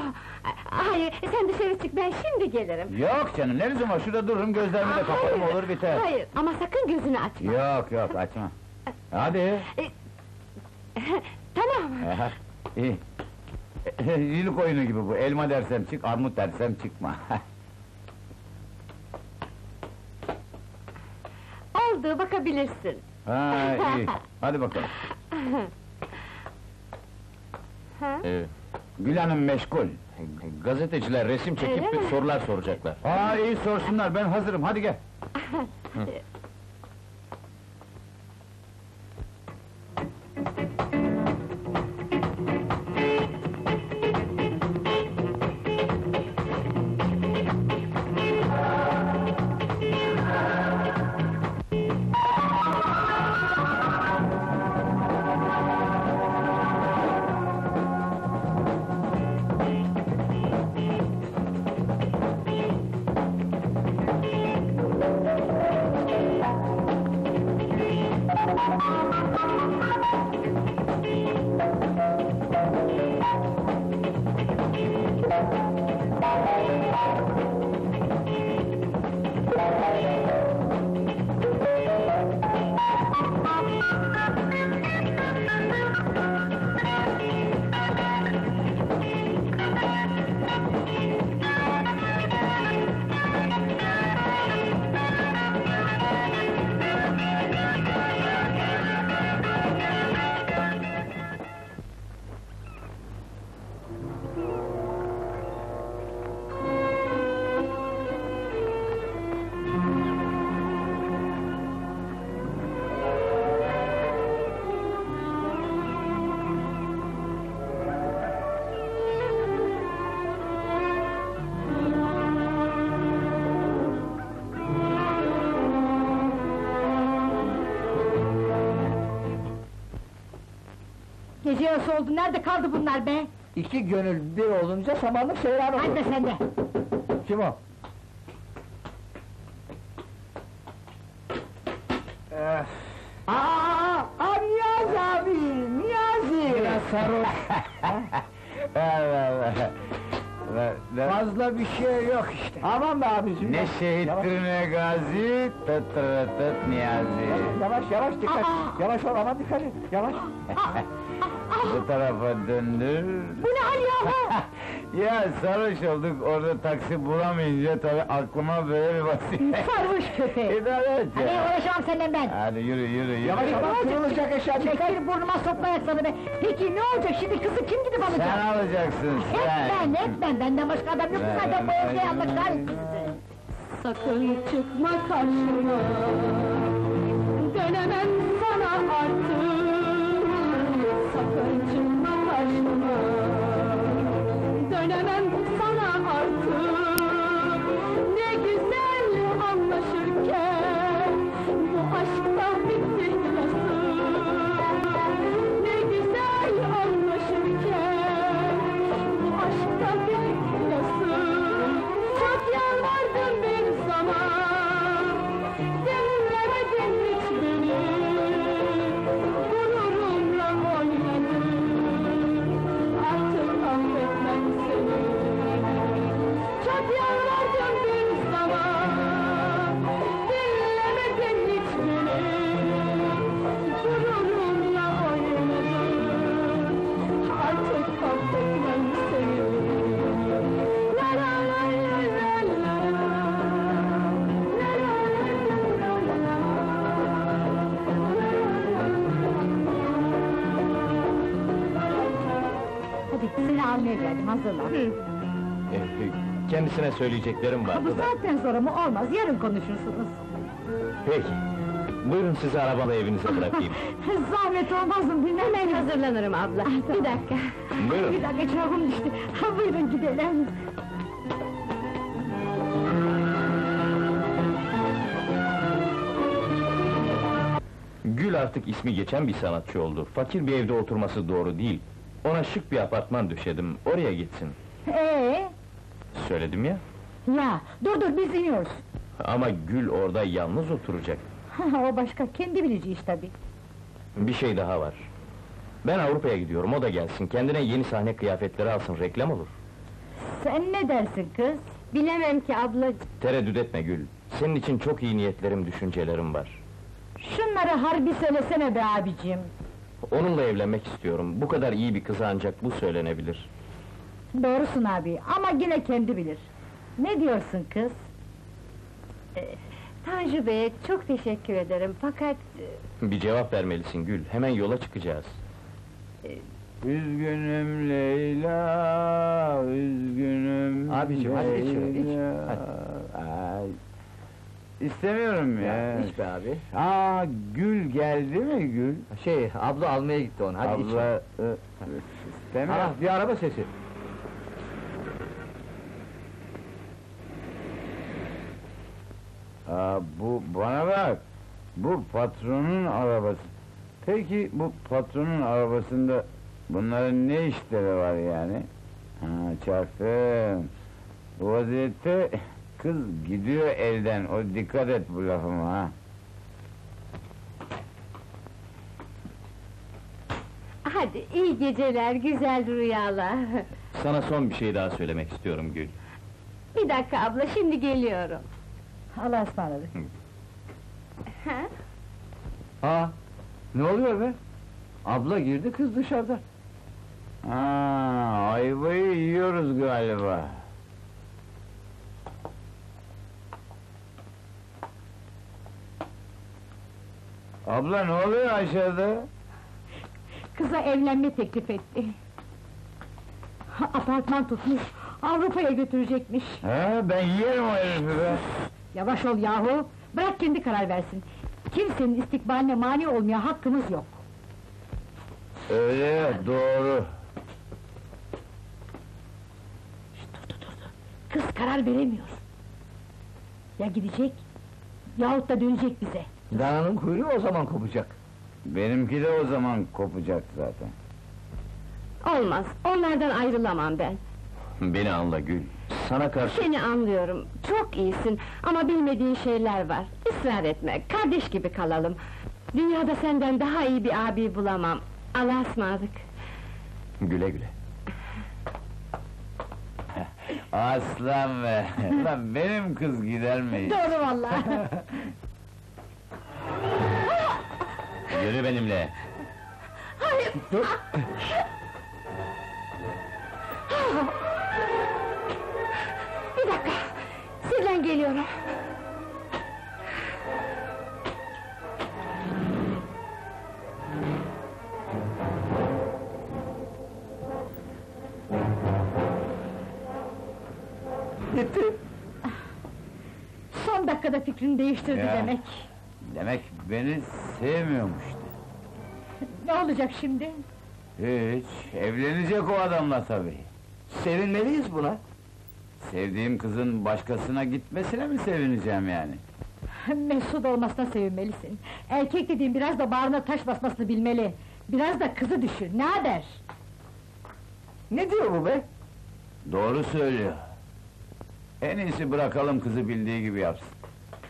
Hayır, sen dışarı çık, ben şimdi gelirim. Yok canım, ne lüzum var? Şurada dururum, gözlerimi de kapatırım, Hayır, olur biter. Hayır, ama sakın gözünü açma. Yok yok, açma. Hadi. tamam. Aha, iyi. Lilik oyunu gibi bu, elma dersem çık, armut dersem çıkma. Oldu, bakabilirsin. ha iyi, (laughs) hadi bakalım. (laughs) Ha? Ee, Gül Hanım meşgul. Gazeteciler resim çekip Öyle mi? sorular soracaklar. Aa iyi sorsunlar, ben hazırım, hadi gel. (laughs) Gece yarısı oldu, nerede kaldı bunlar be? İki gönül bir olunca samanlık seyran olur. Hadi sen de! Kim o? Eh. Aa, aa, Niyazi abi, Niyazi! Biraz sarhoş. (laughs) Allah Fazla bir şey yok işte. Aman be abicim. Ne şehittir ne gazi, tıt tırı tıt niyazi. Yavaş yavaş dikkat. Aa! Yavaş ol ama dikkat et. Yavaş. Bu tarafa döndür. Bu ne hal yahu? (laughs) ya sarhoş olduk, orada taksi bulamayınca tabii aklıma böyle bir vaziyet. Sarhoş köpek! (laughs) İdare et Hadi ya. uğraşamam senden ben! Hadi yürü yürü yürü. Yavaş ama kırılacak eşya dikkat. Çekil burnuma sokma ayaklarını be! Peki ne olacak şimdi, kızı kim gidip alacak? Sen alacaksın Hep sen. ben, hep ben, benden başka adam yok Ben- zaten bu evde yanlışlar! Sakın çıkma karşıma Dönemem Dönemem söyleyeceklerim Bu vardı da. saatten sonra mı olmaz, yarın konuşursunuz. Peki. Buyurun sizi arabada evinize bırakayım. (laughs) Zahmet olmaz mı bilmem Hemen hazırlanırım abla. Bir dakika. Buyurun. Bir dakika çabuk düştü. Ha buyurun gidelim. Gül artık ismi geçen bir sanatçı oldu. Fakir bir evde oturması doğru değil. Ona şık bir apartman döşedim, oraya gitsin. Ee, Söyledim ya. ya dur dur biz iniyoruz. Ama Gül orada yalnız oturacak. (laughs) o başka, kendi bileceği iş tabii. Bir şey daha var. Ben Avrupa'ya gidiyorum, o da gelsin. Kendine yeni sahne kıyafetleri alsın, reklam olur. Sen ne dersin kız? Bilemem ki ablacığım. Tereddüt etme Gül. Senin için çok iyi niyetlerim, düşüncelerim var. Şunları harbi söylesene be abicim. Onunla evlenmek istiyorum. Bu kadar iyi bir kıza ancak bu söylenebilir. Doğrusun abi, ama yine kendi bilir. Ne diyorsun kız? Tanju Bey'e çok teşekkür ederim fakat... e, Bir cevap vermelisin Gül. Hemen yola çıkacağız. Üzgünüm Leyla, üzgünüm Abicim, hadi iç şunu, iç. Leyla. Ay, İstemiyorum ya. Hiç be abi. Aa, Gül geldi mi Gül? Şey, abla almaya gitti onu, hadi iç. Abla, istemiyorum. Ah, bir araba sesi. Aa, bu bana bak. Bu patronun arabası. Peki bu patronun arabasında bunların ne işleri var yani? Ha çaktım. Bu vaziyette kız gidiyor elden. O dikkat et bu lafıma ha. Hadi iyi geceler, güzel rüyalar. Sana son bir şey daha söylemek istiyorum Gül. Bir dakika abla, şimdi geliyorum. Allah'a ısmarladık. Ha? Aa, ne oluyor be? Abla girdi, kız dışarıda. Ha, ayvayı yiyoruz galiba. Abla ne oluyor aşağıda? Kıza evlenme teklif etti. Apartman tutmuş, Avrupa'ya götürecekmiş. Ha, ben yerim o herifi be. Yavaş ol yahu, bırak kendi karar versin. Kimsenin istikbaline mani olmaya hakkımız yok. Öyle ya, doğru. Kız karar veremiyor. Ya gidecek, yahut da dönecek bize. Dananın kuyruğu o zaman kopacak. Benimki de o zaman kopacak zaten. Olmaz, onlardan ayrılamam ben. Beni anla Gül. Sana karşı... Seni anlıyorum, çok iyisin ama bilmediğin şeyler var. Israr etme, kardeş gibi kalalım. Dünyada senden daha iyi bir abi bulamam. Allah'a ısmarladık. Güle güle. Aslan be! Lan benim kız gider mi? Doğru vallahi. Yürü benimle. Bir dakika, sizden geliyorum. Gitti. Son dakikada fikrini değiştirdi Ya. demek. Demek beni sevmiyormuş. Ne olacak şimdi? Hiç, evlenecek o adamla tabii. Sevinmeliyiz buna. Sevdiğim kızın başkasına gitmesine mi sevineceğim yani? (laughs) Mesut olmasına sevinmelisin. Erkek dediğin biraz da bağrına taş basmasını bilmeli. Biraz da kızı düşün, ne haber? Ne diyor bu be? Doğru söylüyor. En iyisi bırakalım kızı bildiği gibi yapsın.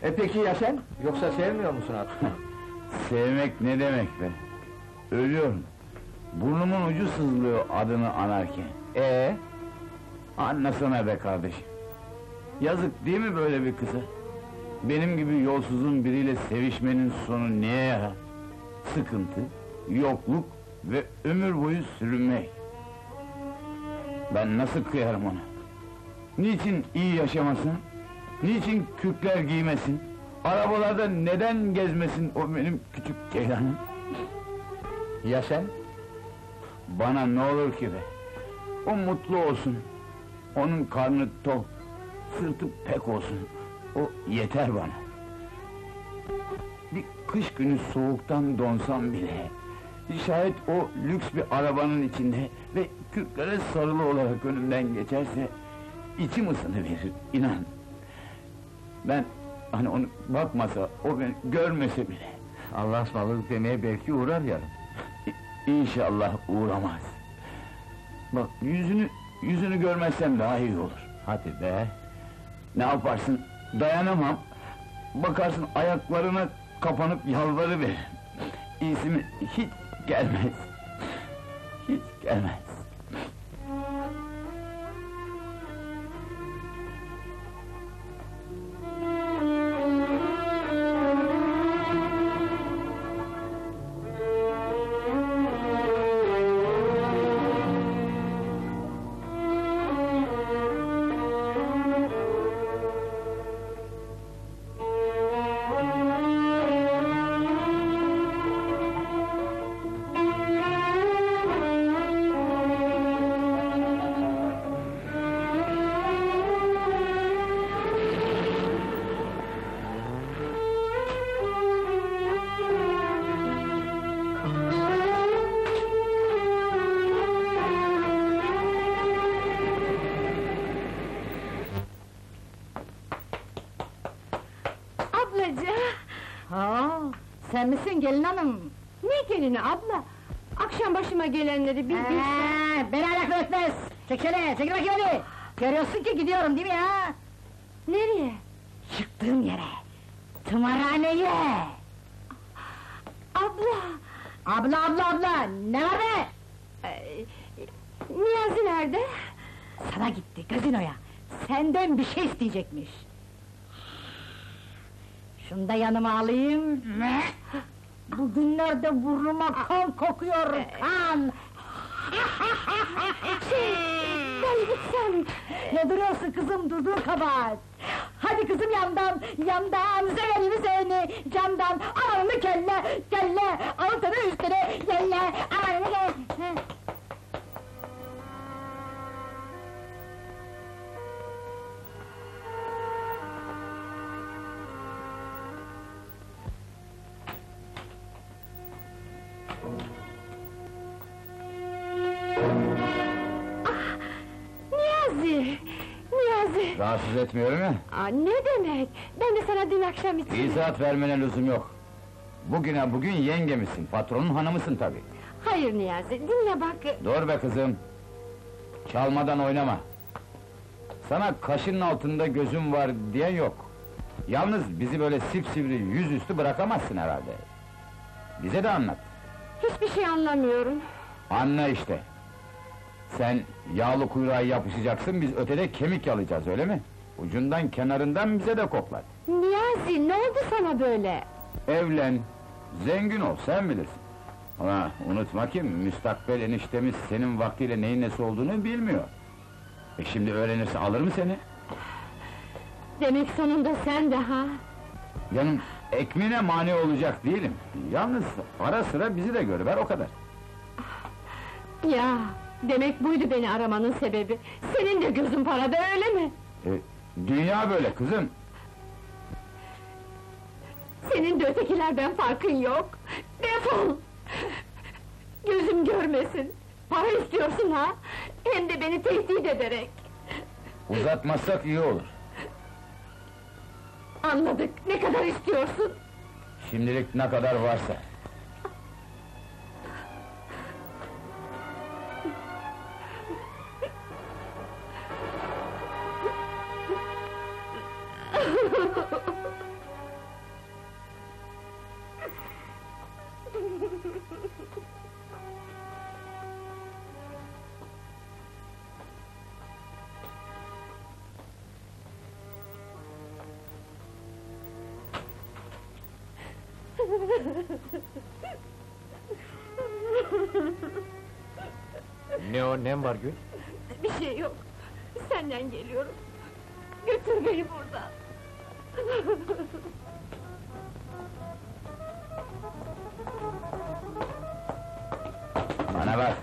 E peki ya sen? Yoksa sevmiyor musun artık? (laughs) Sevmek ne demek be? Ölüyorum. Burnumun ucu sızlıyor adını anarken. Ee, Anlasana be kardeşim. Yazık değil mi böyle bir kıza? Benim gibi yolsuzun biriyle sevişmenin sonu neye yarar? Sıkıntı, yokluk ve ömür boyu sürünmek. Ben nasıl kıyarım ona? Niçin iyi yaşamasın? Niçin kürkler giymesin? Arabalarda neden gezmesin o benim küçük ceylanım? ya sen? Bana ne olur ki be? O mutlu olsun. Onun karnı tok, sırtı pek olsun. O yeter bana. Bir kış günü soğuktan donsam bile... ...şayet o lüks bir arabanın içinde... ...ve kürklere sarılı olarak önümden geçerse... ...içim ısınıverir, inan. Ben hani onu bakmasa, o beni görmese bile... Allah ısmarladık demeye belki uğrar yarın. İnşallah uğramaz. Bak yüzünü yüzünü görmezsem daha iyi olur. Hadi be. Ne yaparsın? Dayanamam. Bakarsın ayaklarına kapanıp yalvarıveririm. İyisi mi? Hiç gelmez. Hiç gelmez. Sen misin gelin hanım? Ne gelini abla? Akşam başıma gelenleri bir bilsen... Ee, beni alakadar etmez! Çek şöyle, çekil bakayım hadi! Görüyorsun ki gidiyorum değil mi ya? Nereye? Çıktığım yere! Tımarhaneye! Abla! Abla abla abla, ne var be? Ee, Niyazi nerede? Sana gitti, gazinoya! Senden bir şey isteyecekmiş! Şunu da yanıma alayım! Bugünlerde burnuma kan kokuyor, kan! Şey, ben gitsem... Ne duruyorsun kızım, durduğun kabahat! Hadi kızım yandan, yandan, severim seni, candan, amanını kelle, kelle, altını üstüne, kelle, amanını kelle! Rahatsız etmiyorum ya. Aa, ne demek? Ben de sana dün akşam için... İzahat vermene lüzum yok. Bugüne bugün yengemisin, patronun hanımısın tabii. Hayır Niyazi, dinle bak... Dur be kızım! Çalmadan oynama! Sana kaşının altında gözüm var diye yok. Yalnız bizi böyle sipsivri yüzüstü bırakamazsın herhalde. Bize de anlat. Hiçbir şey anlamıyorum. Anla işte. Sen yağlı kuyruğa yapışacaksın, biz ötede kemik yalayacağız, öyle mi? Ucundan kenarından bize de koklar. Niyazi, ne oldu sana böyle? Evlen, zengin ol, sen bilirsin. Ama unutma ki, müstakbel eniştemiz senin vaktiyle neyin nesi olduğunu bilmiyor. E şimdi öğrenirse alır mı seni? Demek sonunda sen de ha? Yanım, ekmeğine mani olacak değilim. Yalnız ara sıra bizi de görüver, o kadar. Ya, demek buydu beni aramanın sebebi. Senin de gözün parada, öyle mi? E, dünya böyle kızım. Senin de ötekilerden farkın yok. Defol! Gözüm görmesin. Para istiyorsun ha? Hem de beni tehdit ederek. Uzatmazsak iyi olur. Anladık, ne kadar istiyorsun? Şimdilik ne kadar varsa. Ne o, nem var Gül? Bir şey yok. Senden geliyorum. Götür beni buradan. Bana bak!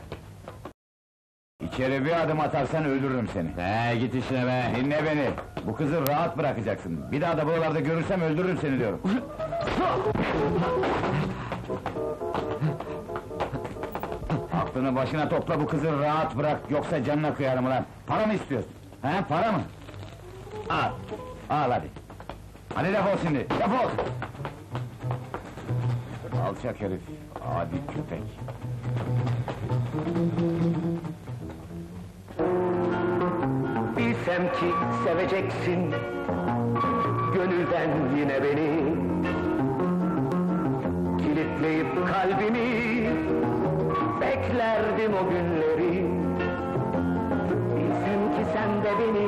İçeri İçeri bir adım atarsan öldürürüm seni. He git işine be! Dinle beni, bu kızı rahat bırakacaksın. Bir daha da buralarda görürsem öldürürüm seni diyorum. (laughs) Aklını başına topla bu kızı rahat bırak, yoksa canına kıyarım ulan. Para mı istiyorsun? He, para mı? Al, al hadi. Hadi defol şimdi, defol! Alçak herif, adi köpek. Bilsem ki seveceksin Gönülden yine beni Kilitleyip kalbimi o günleri. Bilsem ki sen de beni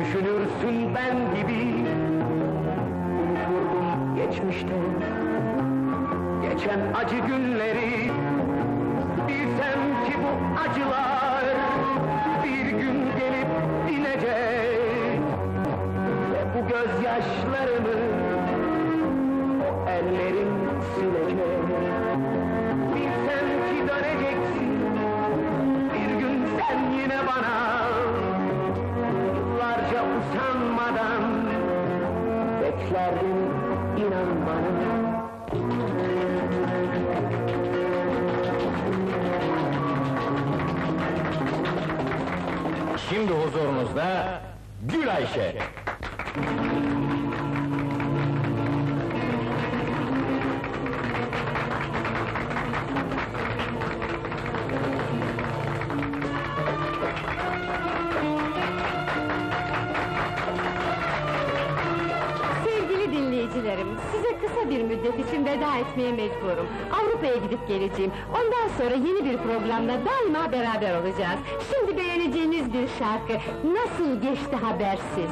Düşünürsün ben gibi. Unuturdum geçmişte Geçen acı günleri. Bilsem ki bu acılar bir gün gelip dinecek. Ve bu gözyaşlarımı Şimdi huzurunuzda Gül Ayşe! Sevgili dinleyicilerim, size kısa bir müddet için veda etmeye mecburum. Avrupa'ya gidip geleceğim. Ondan sonra yeni bir programla daima beraber olacağız. Şimdi beğeneceğiniz bir şarkı, Nasıl Geçti Habersiz?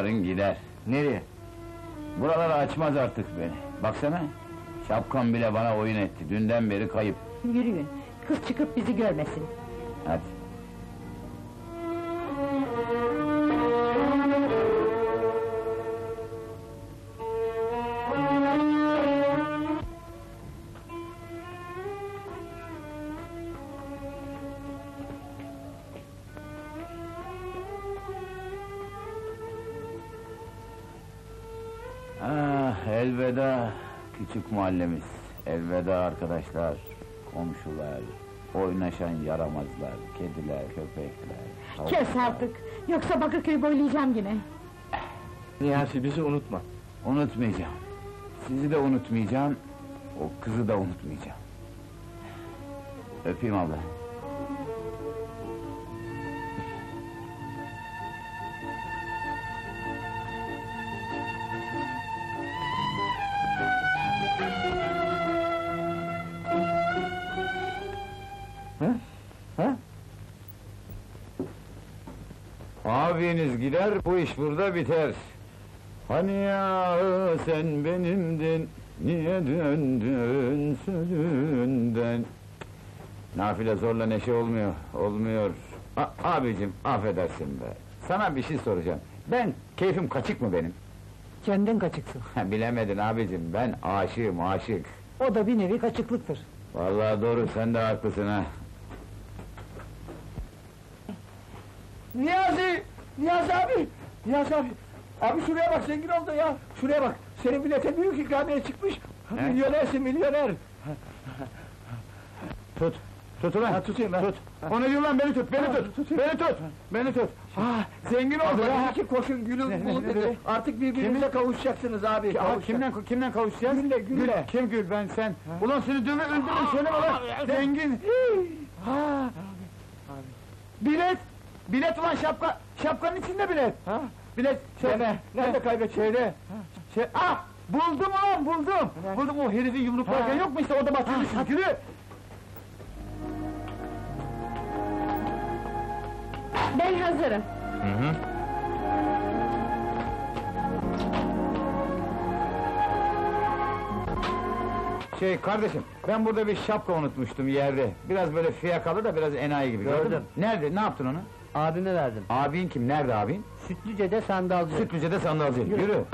Yarın gider. Nereye? Buraları açmaz artık beni. Baksana, şapkam bile bana oyun etti. Dünden beri kayıp. Yürüyün, kız çıkıp bizi görmesin. Oynaşan yaramazlar, kediler, köpekler. Kes artık, yoksa Bakırköy'ü boylayacağım yine. Niyazi bizi unutma. Unutmayacağım. Sizi de unutmayacağım, o kızı da unutmayacağım. Öpeyim abla. Gider, bu iş burada biter. Hani ya sen benimdin, niye döndün sözünden? Nafile zorla neşe olmuyor, olmuyor. A abicim, affedersin be. Sana bir şey soracağım. Ben, keyfim kaçık mı benim? Kendin kaçıksın. Bilemedin abicim, ben aşığım, aşık. O da bir nevi kaçıklıktır. Vallahi doğru, sen de haklısın ha. Niyazi! Niyazi abi! Niyazi abi! Abi şuraya bak zengin oldu ya! Şuraya bak! Senin bilete büyük ikramiye çıkmış! He? Milyonersin milyoner! Tut, tut ulan! Ha, tutayım ben. Tut! Onu diyor lan, beni tut, beni Ha, tut! tutayım. Beni tut, beni tut! Ah, Zengin oldu Abi ya! iki koşun gülün Ne, ne, bul ne, dedi. Artık birbirinize kavuşacaksınız abi. Aa, kavuşacaksınız. kimden kimden kavuşacağız? Gülle, gülle. Gül, kim Gül ben sen? Ulan seni döve öldürün söyleme lan! Zengin! Ha, Bilet! Bilet ulan şapka! Şapkanın içinde bilet! ha. Bilet! Şey, Deme, nerede kaybedeceksin? Şeyde! Şey, ah! Buldum ulan buldum! Nerede? Buldum o herifi yumruklarken yok mu işte orada bastırmışsın yürü! Ben hazırım. Şey kardeşim, ben burada bir şapka unutmuştum yerde. Biraz böyle fiyakalı da biraz enayi gibi. gördün mü? Nerede? Ne yaptın onu? Abime verdim. Abin kim? Nerede abin? Sütlüce'de sandalcı. Sütlüce'de sandalcı. Yürü.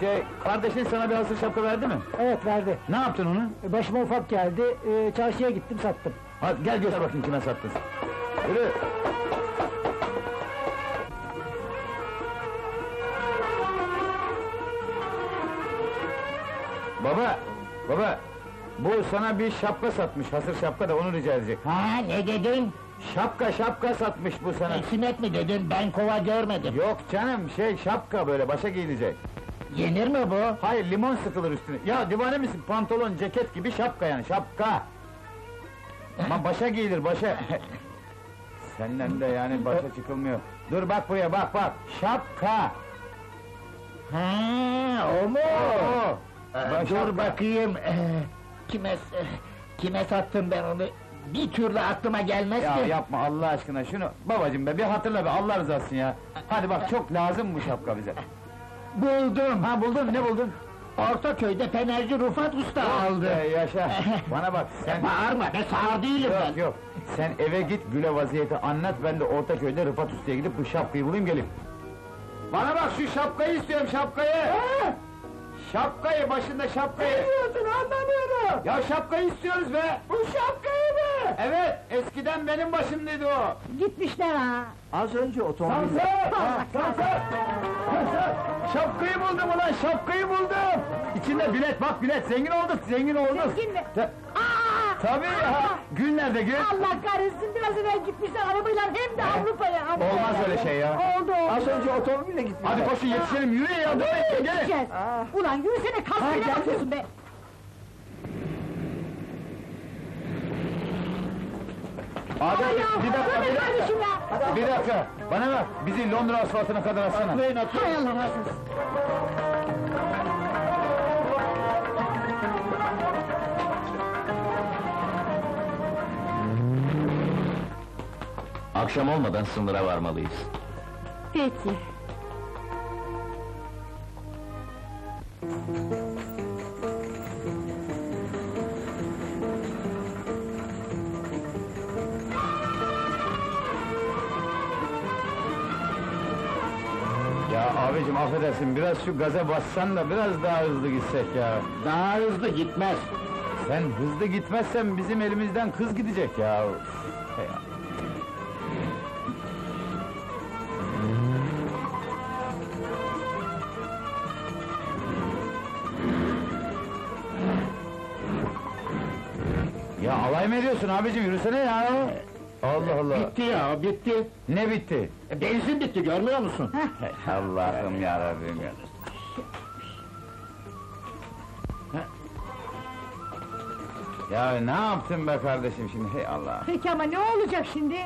Şey, kardeşin sana bir hazır şapka verdi mi? Evet verdi. Ne yaptın onu? E, Başıma ufak geldi, e, çarşıya gittim sattım. Hadi gel göster bakayım kime sattın. Yürü. Baba, baba, bu sana bir şapka satmış, hasır şapka da onu rica edecek. Ha ne dedin? Şapka, şapka satmış bu sana. Sinek mi dedin? Ben kova görmedim. Yok canım, şey şapka böyle, başa giyilecek. Yenir mi bu? Hayır, limon sıkılır üstüne. Ya divane misin? Pantolon, ceket gibi şapka yani, şapka! Ama başa giyilir, başa! (laughs) Senden de yani başa çıkılmıyor. Dur bak buraya, bak bak! Şapka! Ha o mu? Ee, Bak, dur bakayım. Ee, kime kime sattım ben onu? Bir türlü aklıma gelmez Ya ki. yapma Allah aşkına şunu, babacığım be bir hatırla be, Allah rızası için ya! Hadi bak, çok lazım bu şapka bize! Buldum. Ha buldun, ne buldun? Ortaköy'de fenerci Rufat Usta aldı. Ee, yaşa! (laughs) Bana bak, sen... Bağırma be sağır değilim ben. Yok yok, sen eve git, Gül'e vaziyeti anlat, ben de Ortaköy'de Rıfat Usta'ya gidip bu şapkayı bulayım gelip. Bana bak, şu şapkayı istiyorum, şapkayı! Şapkayı, başında şapkayı! Ne diyorsun, anlamıyorum! Ya şapkayı istiyoruz be! Bu şapkayı mı? Evet, eskiden benim başımdaydı o! Gitmişler ha! Az önce otomobil... Sansar! Sansar! Sansar! Şapkayı buldum ulan, şapkayı buldum! İçinde bilet, bak bilet, zengin olduk, zengin olduk! Zengin mi? Ta- Aa! Tabii ya! Gül nerede Gül? Allah kahretsin, biraz evvel gitmişler arabayla hem de Avrupa'ya! Avrupa'ya. Olmaz öyle şey ya! Oldu oldu! Az önce otomobille gitmişler. Hadi koşun yetişelim, yürüyün ya, durmayın, gelin! Gideceğiz! Ulan yürüsene, Ha, geldim. bakıyorsun be! Abi, Ay ya, bir dakika, bir dakika! kardeşim ya! Bir dakika, bana bak, bizi Londra asfaltına kadar atsana! Hay Allah razı olsun! Akşam olmadan sınıra varmalıyız. Peki. Ya abicim affedersin, biraz şu gaza bassan da biraz daha hızlı gitsek ya. Daha hızlı gitmez. Sen hızlı gitmezsen bizim elimizden kız gidecek ya. Üf, hey. Ya alay mı ediyorsun abicim, yürüsene ya! Allah Allah! Bitti ya, bitti. Ne bitti? E, Benzin bitti, görmüyor musun? Allah'ım yarabbim ya! Ya ne yaptın be kardeşim şimdi, hey Allah! Peki ama ne olacak şimdi?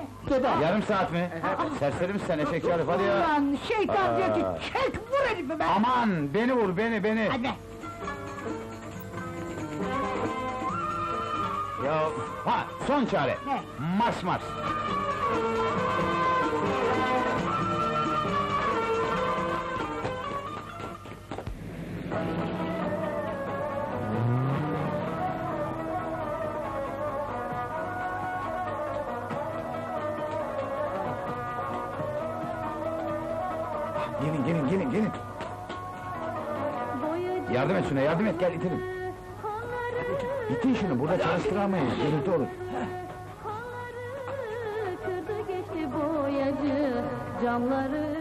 Yarım saat mi? Serseri misin sen eşek herif, hadi ya! Ulan şeytan diyor ki çek vur herifi be! Aman, beni vur, beni, beni! Hadi Ya, ha, son çare! Ne? Mars mars! Gelin, gelin, gelin, gelin! Yardım et şuna, yardım et, gel itelim! İtin şunu, burada çalıştıramayız, gürültü olur! Kırdı geçti boyacı camları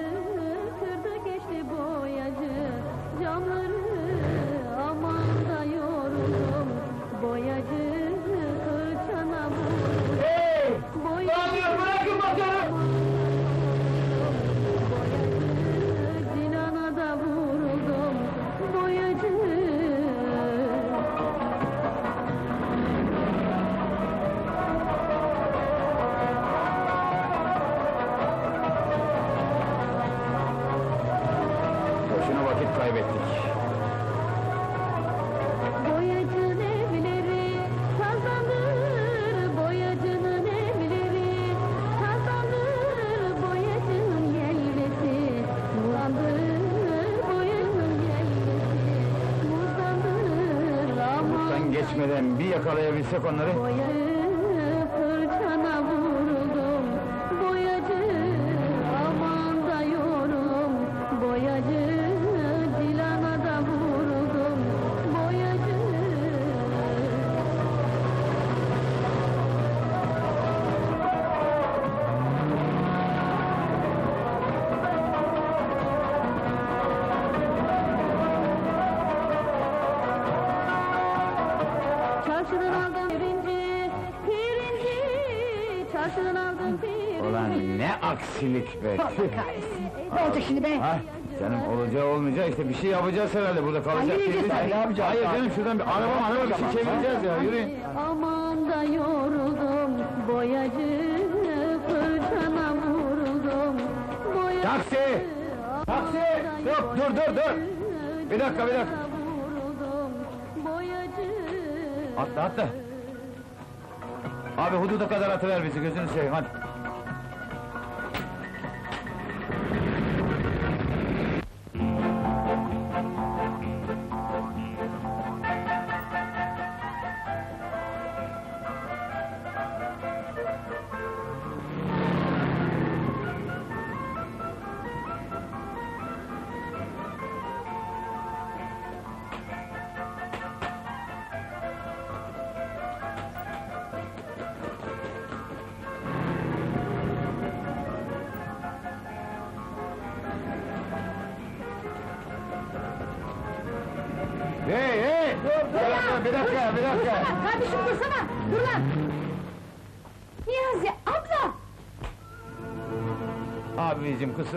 cuando ves Ulan ne aksilik be! Ne olacak şimdi be? Ha, canım olacağı olmayacak işte bir şey yapacağız herhalde burada kalacak Hayır, hayır, Ne yapacağız? Hayır canım şuradan bir araba araba bir şey çevireceğiz ya yürüyün. Aman da yoruldum, boyacı fırçana vuruldum. Boyacı, Taksi! Taksi! Yok dur dur dur! Bir dakika bir dakika! Atla atla! Abi hududa kadar atıver bizi gözünü seveyim hadi.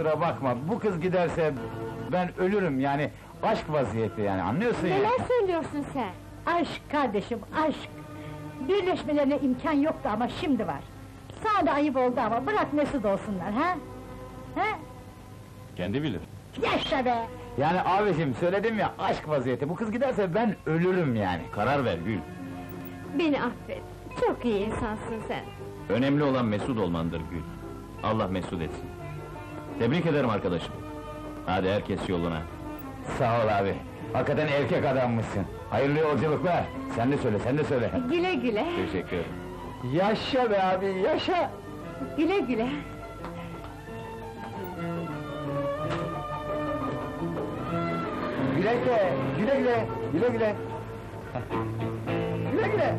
Kusura bakma bu kız giderse ben ölürüm yani aşk vaziyeti yani anlıyorsun ya. Neler söylüyorsun sen? Aşk kardeşim, aşk! Birleşmelerine imkan yoktu ama şimdi var. Sana da ayıp oldu ama bırak mesut olsunlar, ha? Ha? Kendi bilir. Yaşa be! Yani abicim söyledim ya aşk vaziyeti bu kız giderse ben ölürüm yani. Karar ver Gül. Beni affet. Çok iyi insansın sen. Önemli olan mesut olmandır Gül. Allah mesut etsin. Tebrik ederim arkadaşım. Hadi herkes yoluna. Sağ ol abi. Hakikaten erkek adammışsın. Hayırlı yolculuklar. Sen de söyle, sen de söyle. Güle güle, Teşekkür ederim. Yaşa be abi, yaşa! güle güle. Güle güle, güle güle, güle güle. güle güle.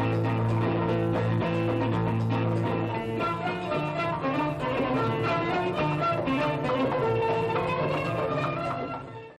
(laughs)